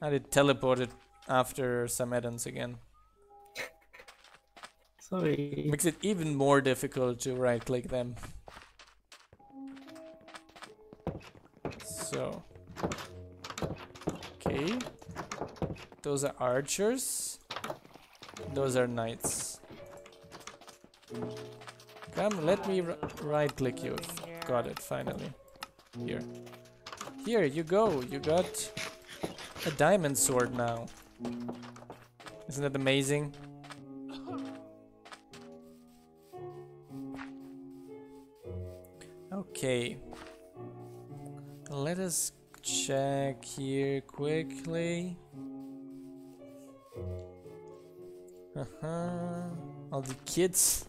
And it teleported after some add-ons again. Sorry. Makes it even more difficult to right click them. So. Okay. Those are archers. Those are knights. Come, let me right click you. Got it, finally. Here. Here, you go. You got a diamond sword now. Isn't that amazing? Okay. Let us check here quickly. Uh-huh. All the kids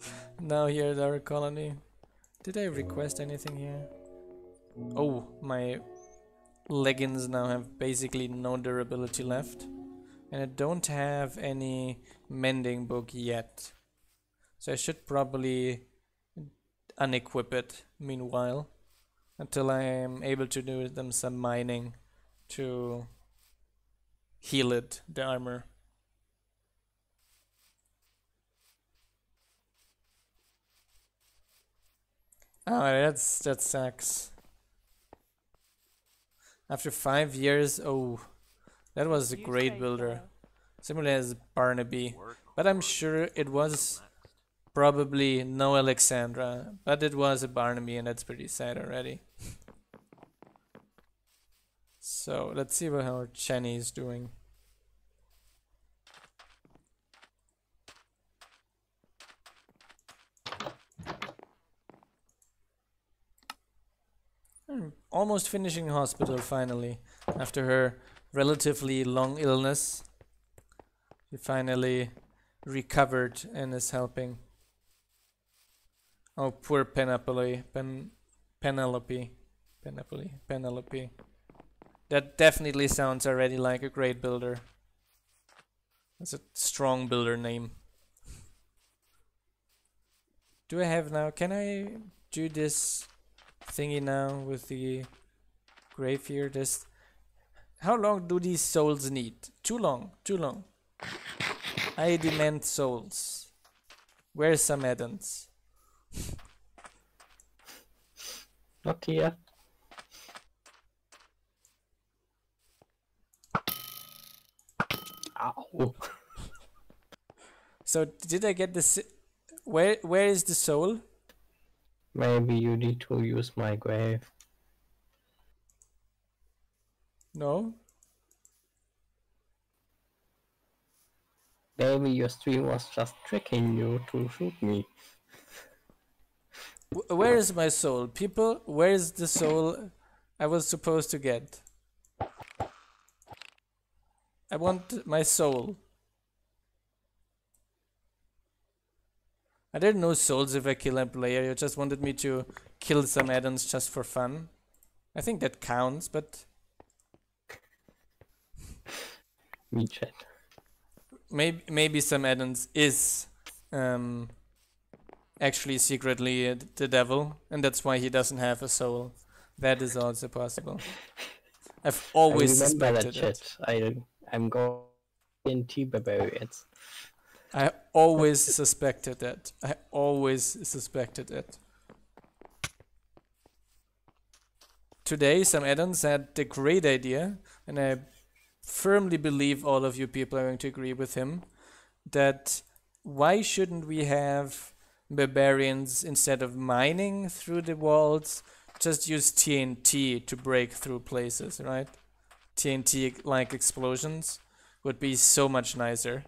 now here at our colony. Did I request anything here? Oh, my leggings now have basically no durability left. And I don't have any mending book yet. So I should probably unequip it meanwhile until I am able to do them some mining to heal it, the armor. Oh, that's that sucks. After five years, oh, that was a great builder. so. Similar as Barnaby, but I'm sure it was probably no Alexandra, but it was a Barnaby, and that's pretty sad already. So let's see what how Chenny is doing. Hmm, Almost finishing hospital finally after her relatively long illness. She finally recovered and is helping. Oh, poor Penelope. Pen Penelope. Penelope. Penelope. That definitely sounds already like a great builder. That's a strong builder name. Do I have now? Can I do this thingy now with the grave here? This. How long do these souls need? Too long. Too long. I demand souls. Where's some add-ons? Not here. Ow. So did I get this? Where where is the soul? Maybe you need to use my grave. No. Maybe your stream was just tricking you to shoot me. Where is my soul, people? Where is the soul I was supposed to get? I want my soul. I didn't know souls if I kill a player. You just wanted me to kill some add-ons just for fun. I think that counts, but Me chat. maybe maybe some add-ons is um, actually secretly the devil, and that's why he doesn't have a soul. That is also possible. I've always I remember that suspected it. I I'm going into barbarians. I always suspected that. I always suspected it. Today, some add-ons had the great idea, and I firmly believe all of you people are going to agree with him, that why shouldn't we have barbarians instead of mining through the walls, just use TNT to break through places, right? TNT like explosions would be so much nicer.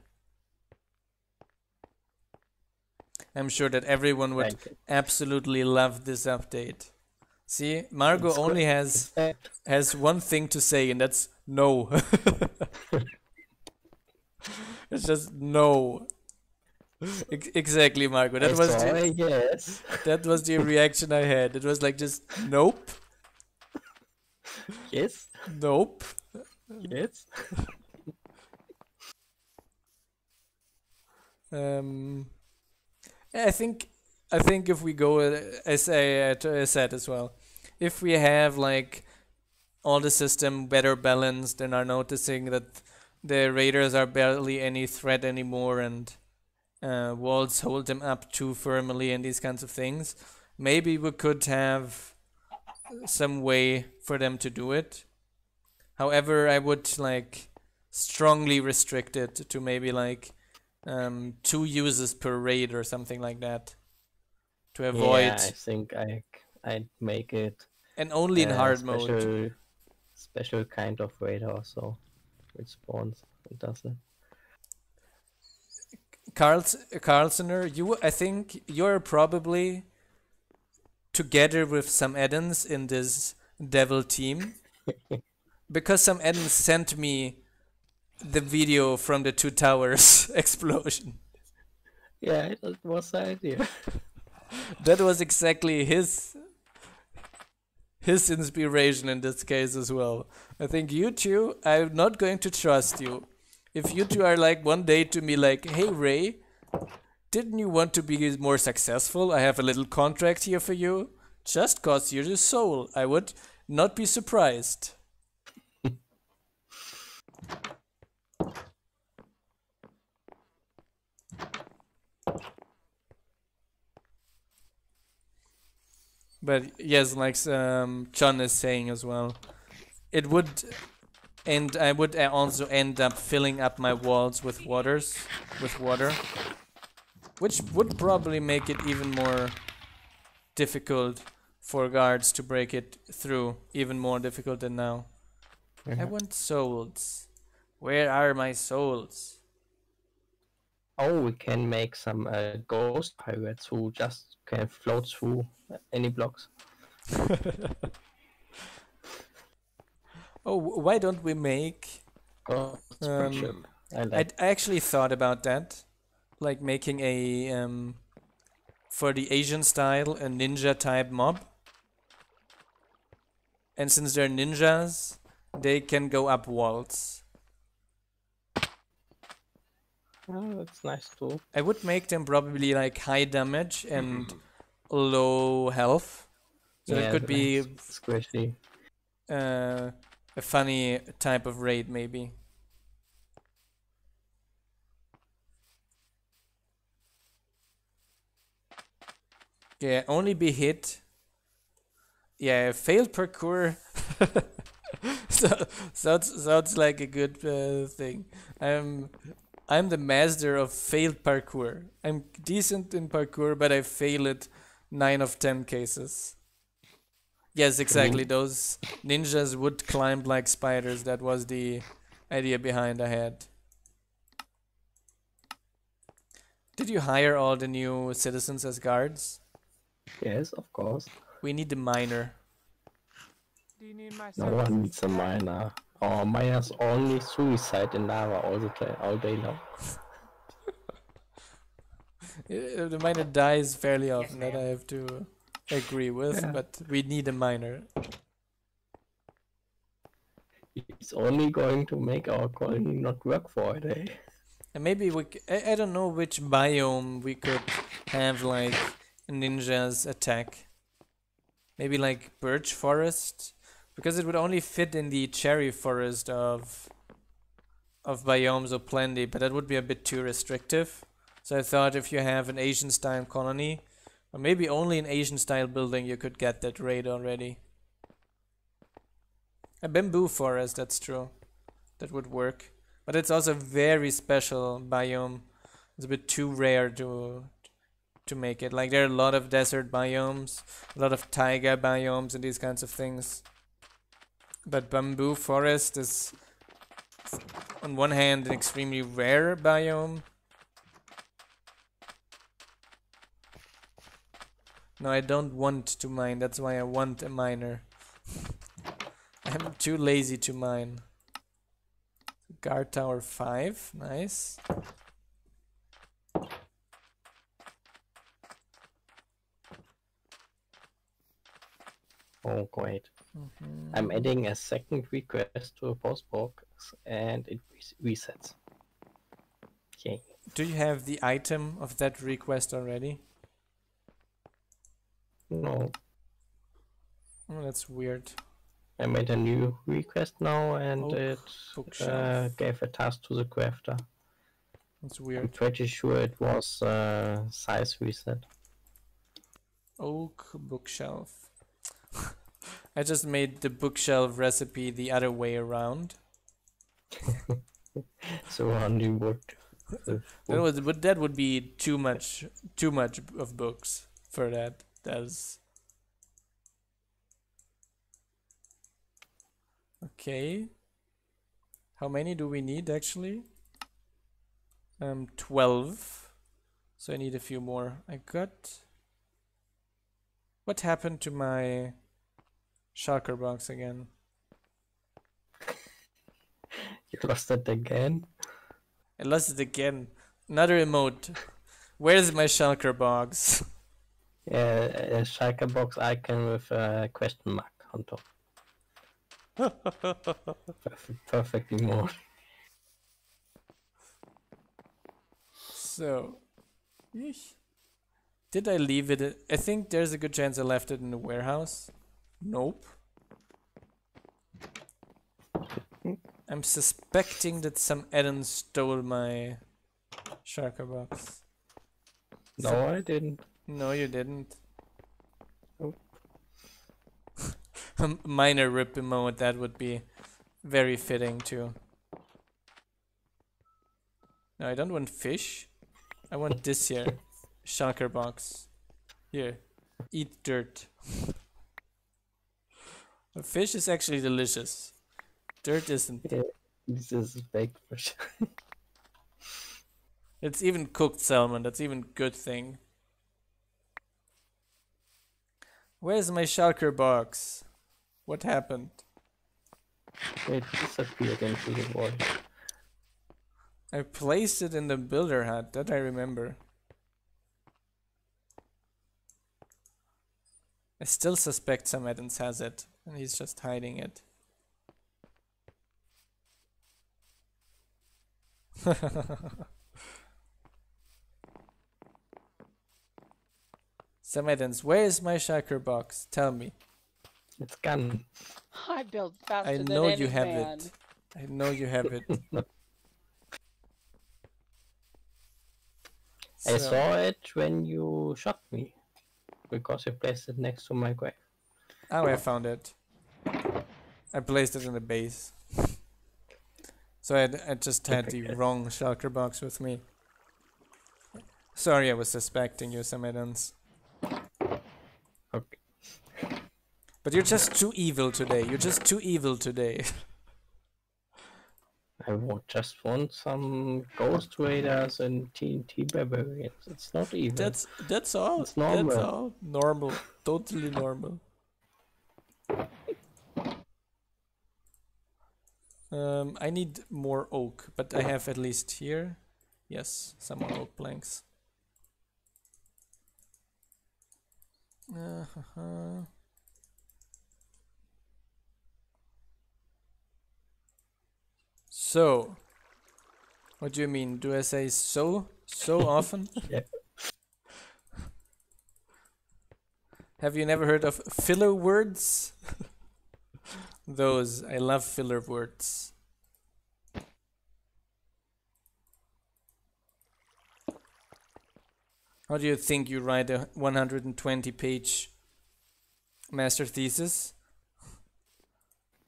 I'm sure that everyone would absolutely love this update. See, Margot It's only good. has has one thing to say, and that's no. it's just no. Ex- exactly, Margot. That was the, yes. that was the reaction I had. It was like just nope, Yes. nope. Yes. Um, I think I think if we go as I uh, said as well, if we have like all the system better balanced and are noticing that the raiders are barely any threat anymore and uh, walls hold them up too firmly and these kinds of things, maybe we could have some way for them to do it. However, I would like strongly restrict it to maybe like um, two uses per raid or something like that to avoid Yeah, I think I I'd make it and only in uh, hard special, mode. Special kind of raid also, which spawns and doesn't. Carls Carlsoner, you I think you're probably together with some add-ins in this devil team because some add-ins sent me the video from the two towers explosion. Yeah, that was the idea. that was exactly his his inspiration in this case as well. I think you two, I'm not going to trust you. If you two are like one day to me like, hey Ray, didn't you want to be more successful? I have a little contract here for you. Just cause you're the soul. I would not be surprised. But yes, like um, John is saying as well, it would, and I would also end up filling up my walls with waters, with water, which would probably make it even more difficult for guards to break it through, even more difficult than now. I want souls. Where are my souls? Oh, we can make some uh, ghost pirates who just can float through any blocks. oh, why don't we make? Ghost Um, I I, like. I actually thought about that, like making a um, for the Asian style a ninja type mob. And since they're ninjas, they can go up walls. Oh, that's nice too. I would make them probably like high damage and low health. So it could be squishy. uh, a funny type of raid, maybe. Yeah, only be hit. Yeah, failed parkour. so, sounds sounds like a good uh, thing. I'm I'm the master of failed parkour. I'm decent in parkour, but I fail it nine of ten cases. Yes, exactly. Those ninjas would climb like spiders. That was the idea behind I had. Did you hire all the new citizens as guards? Yes, of course. We need a miner. Do you need my No one needs a miner. Our miners only suicide in lava all the time, all day long. The miner dies fairly often, that I have to agree with, Yeah. but we need a miner. It's only going to make our colony not work for a day. And maybe we, c- I, I don't know which biome we could have like ninjas attack. Maybe like birch forest, because it would only fit in the cherry forest of of Biomes O' Plenty, but that would be a bit too restrictive. So I thought if you have an Asian style colony, or maybe only an Asian style building, you could get that raid already. A bamboo forest, that's true. That would work. But it's also very special biome. It's a bit too rare to to make it. Like there are a lot of desert biomes, a lot of taiga biomes and these kinds of things. But bamboo forest is on one hand an extremely rare biome. No, I don't want to mine. That's why I want a miner. I'm too lazy to mine. Guard tower 5, nice. Oh, great. Mm-hmm. I'm adding a second request to a post box and it res- resets. Okay. Do you have the item of that request already? No, Oh, that's weird. I made a new request now and Oak it uh, gave a task to the crafter. That's I'm weird. pretty sure it was uh, size reset. Oak bookshelf. I just made the bookshelf recipe the other way around. Surrounding wood. with That would, but that would be too much, too much of books for that. That's okay. How many do we need actually? Um, twelve. So I need a few more. I got. What happened to my shulker box again? You lost it again? I lost it again. Another emote. Where's my shulker box? Yeah, a shulker box icon with a question mark on top. Perfect, perfect emote. So, did I leave it? I think there's a good chance I left it in the warehouse. Nope. I'm suspecting that some Eden stole my shulker box. No, I didn't. No, you didn't. Nope. A minor rip emote, that would be very fitting too. No, I don't want fish. I want this here. Shulker box. Here. Eat dirt. The fish is actually delicious. Dirt isn't. Yeah, this is baked for sure. It's even cooked salmon. That's even good thing. Where's my shulker box? What happened? It disappeared into the void. I placed it in the builder hut. That I remember. I still suspect some Edens has it, and he's just hiding it. some Edens, where is my shulker box? Tell me. It's gone. I built faster I than know any you have man. it. I know you have it. I So- saw it when you shot me. Because you placed it next to my grave. Oh, I found it. I placed it in the base. So I, I just had the wrong shulker box with me. Sorry, I was suspecting you, Samedans. Okay. But you're just too evil today. You're just too evil today. I just want some Ghost Raiders and TNT Barbarians. It's not evil. That's that's all. It's normal. That's all. Normal. Totally normal. Um, I need more oak, but I have at least here. Yes, some more oak planks. Uh-huh. So, what do you mean? Do I say so so often? Yeah. Have you never heard of filler words? Those, I love filler words. How do you think you write a 120 page master thesis?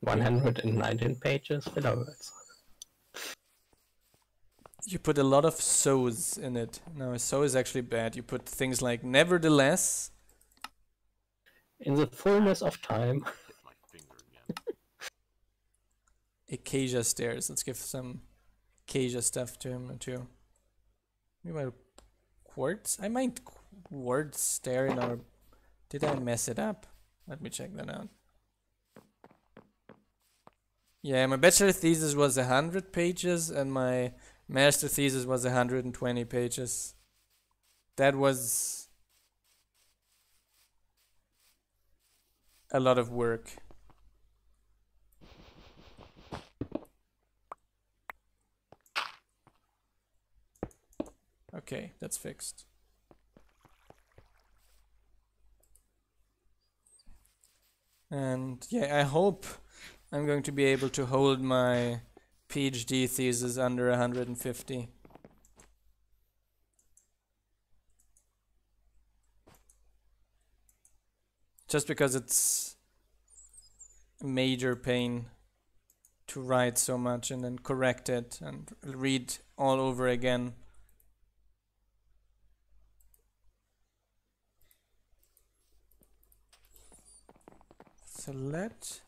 119 pages filler words. You put a lot of so's in it. No, so is actually bad. You put things like nevertheless. In the fullness of time. My finger again. Acacia stairs. Let's give some Acacia stuff to him too. Maybe my quartz? I might quartz stair in our. Did I mess it up? Let me check that out. Yeah, my bachelor thesis was a hundred pages, and my master thesis was a hundred and twenty pages. That was a lot of work. Okay, that's fixed. And yeah, I hope I'm going to be able to hold my PhD thesis under 150. Just because it's a major pain to write so much and then correct it and read all over again. So let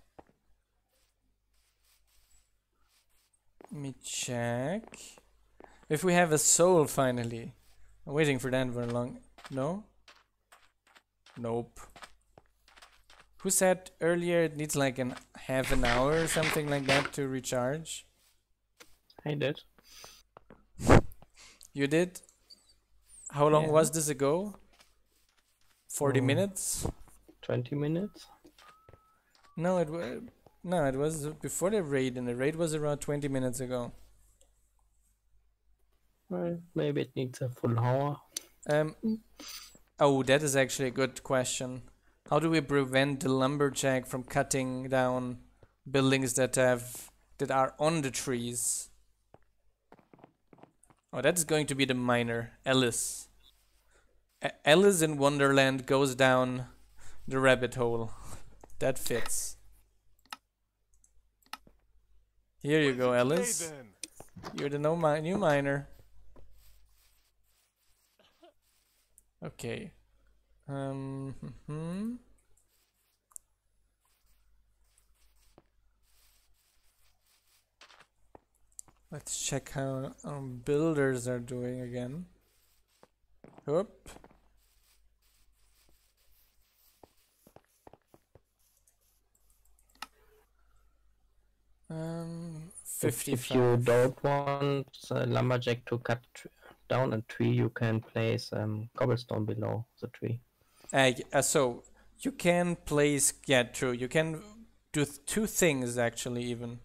me check if we have a soul finally. I'm waiting for that for long. No. Nope. Who said earlier it needs like an half an hour or something like that to recharge? I did. You did? How long Yeah. was this ago? 40 Mm. minutes? 20 minutes? No, it was no, it was before the raid, and the raid was around 20 minutes ago. Well, maybe it needs a full hour. Um, oh, that is actually a good question. How do we prevent the lumberjack from cutting down buildings that have that are on the trees? Oh, that is going to be the miner, Alice. A- Alice in Wonderland goes down the rabbit hole. That fits. Here you go, Alice. You're the no mi- new miner. Okay. Um. Hmm. Let's check how um, builders are doing again. Whoop. Um, If, if you don't want a lumberjack to cut down a tree, you can place um, cobblestone below the tree. Uh, uh, so you can place yeah true. You can do two things actually even.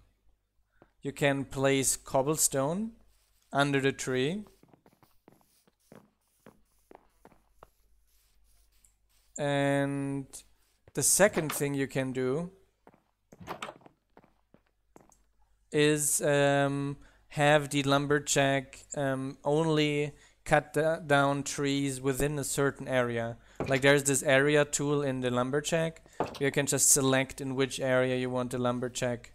You can place cobblestone under the tree. And the second thing you can do is um, have the lumberjack um, only cut down trees within a certain area like there's this area tool in the lumberjack. You can just select in which area you want the lumberjack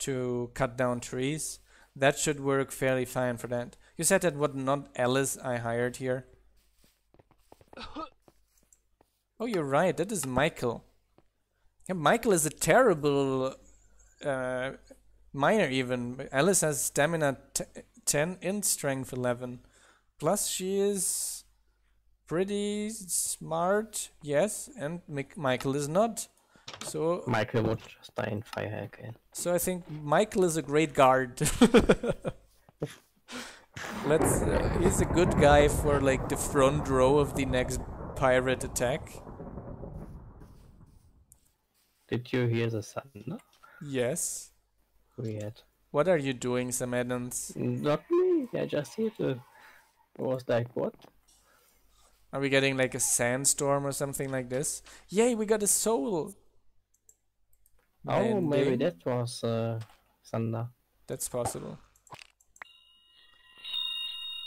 to cut down trees. That should work fairly fine for that. You said that what not Alice I hired here. Oh, you're right. That is Michael. Yeah, Michael is a terrible uh, miner. Even Alice has stamina t- ten and strength eleven. Plus, she is pretty smart, yes, and Mick Michael is not. So, Michael would just die in fire again. so I think Michael is a great guard. Let's. Uh, he's a good guy for like the front row of the next pirate attack. Did you hear the thunder? Yes. Weird. What are you doing, Sam Adams? Not me. I just hear the. I was like, what? Are we getting like a sandstorm or something like this? Yay, we got a soul. Oh, maybe that was uh, thunder. That's possible.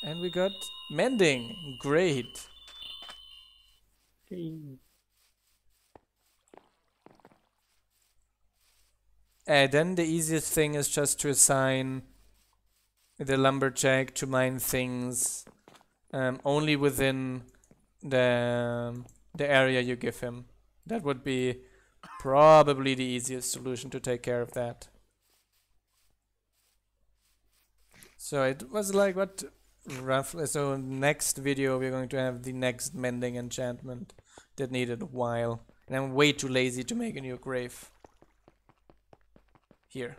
And we got mending. Great. Uh, then the easiest thing is just to assign the lumberjack to mine things um, only within the the area you give him. That would be probably the easiest solution to take care of that. So it was like what roughly so next video we're going to have the next mending enchantment that needed a while. And I'm way too lazy to make a new grave. Here.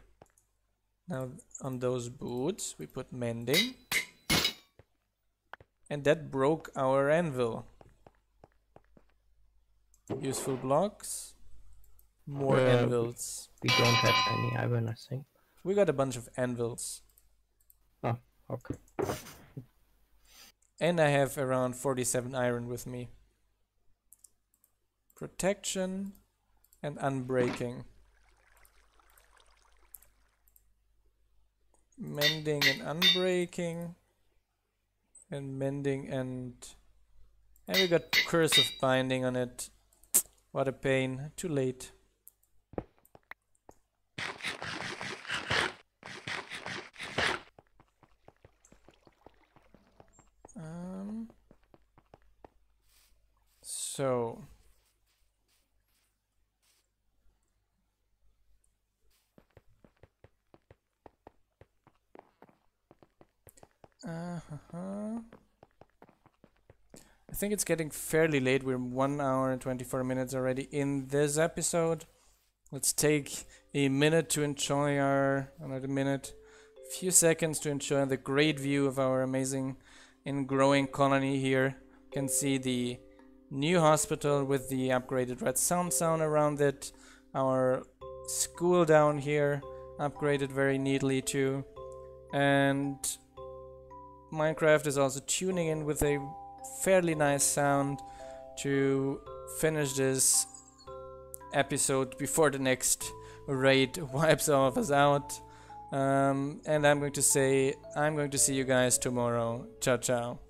Now on those boots we put mending. And that broke our anvil. Useful blocks. More Uh, anvils. We don't have any iron, I think. We got a bunch of anvils. Oh, okay. And I have around 47 iron with me. Protection and unbreaking. Mending and unbreaking. And mending and... And we got Curse of Binding on it. What a pain. Too late. Um, so uh -huh. I think it's getting fairly late. We're one hour and 24 minutes already in this episode. Let's take a minute to enjoy our, another minute, few seconds to enjoy the great view of our amazing and growing colony here You can see the new hospital with the upgraded red sound sound around it. Our school down here upgraded very neatly too. And Minecraft is also tuning in with a fairly nice sound to finish this episode before the next raid wipes all of us out. Um, and I'm going to say, I'm going to see you guys tomorrow. Ciao, ciao.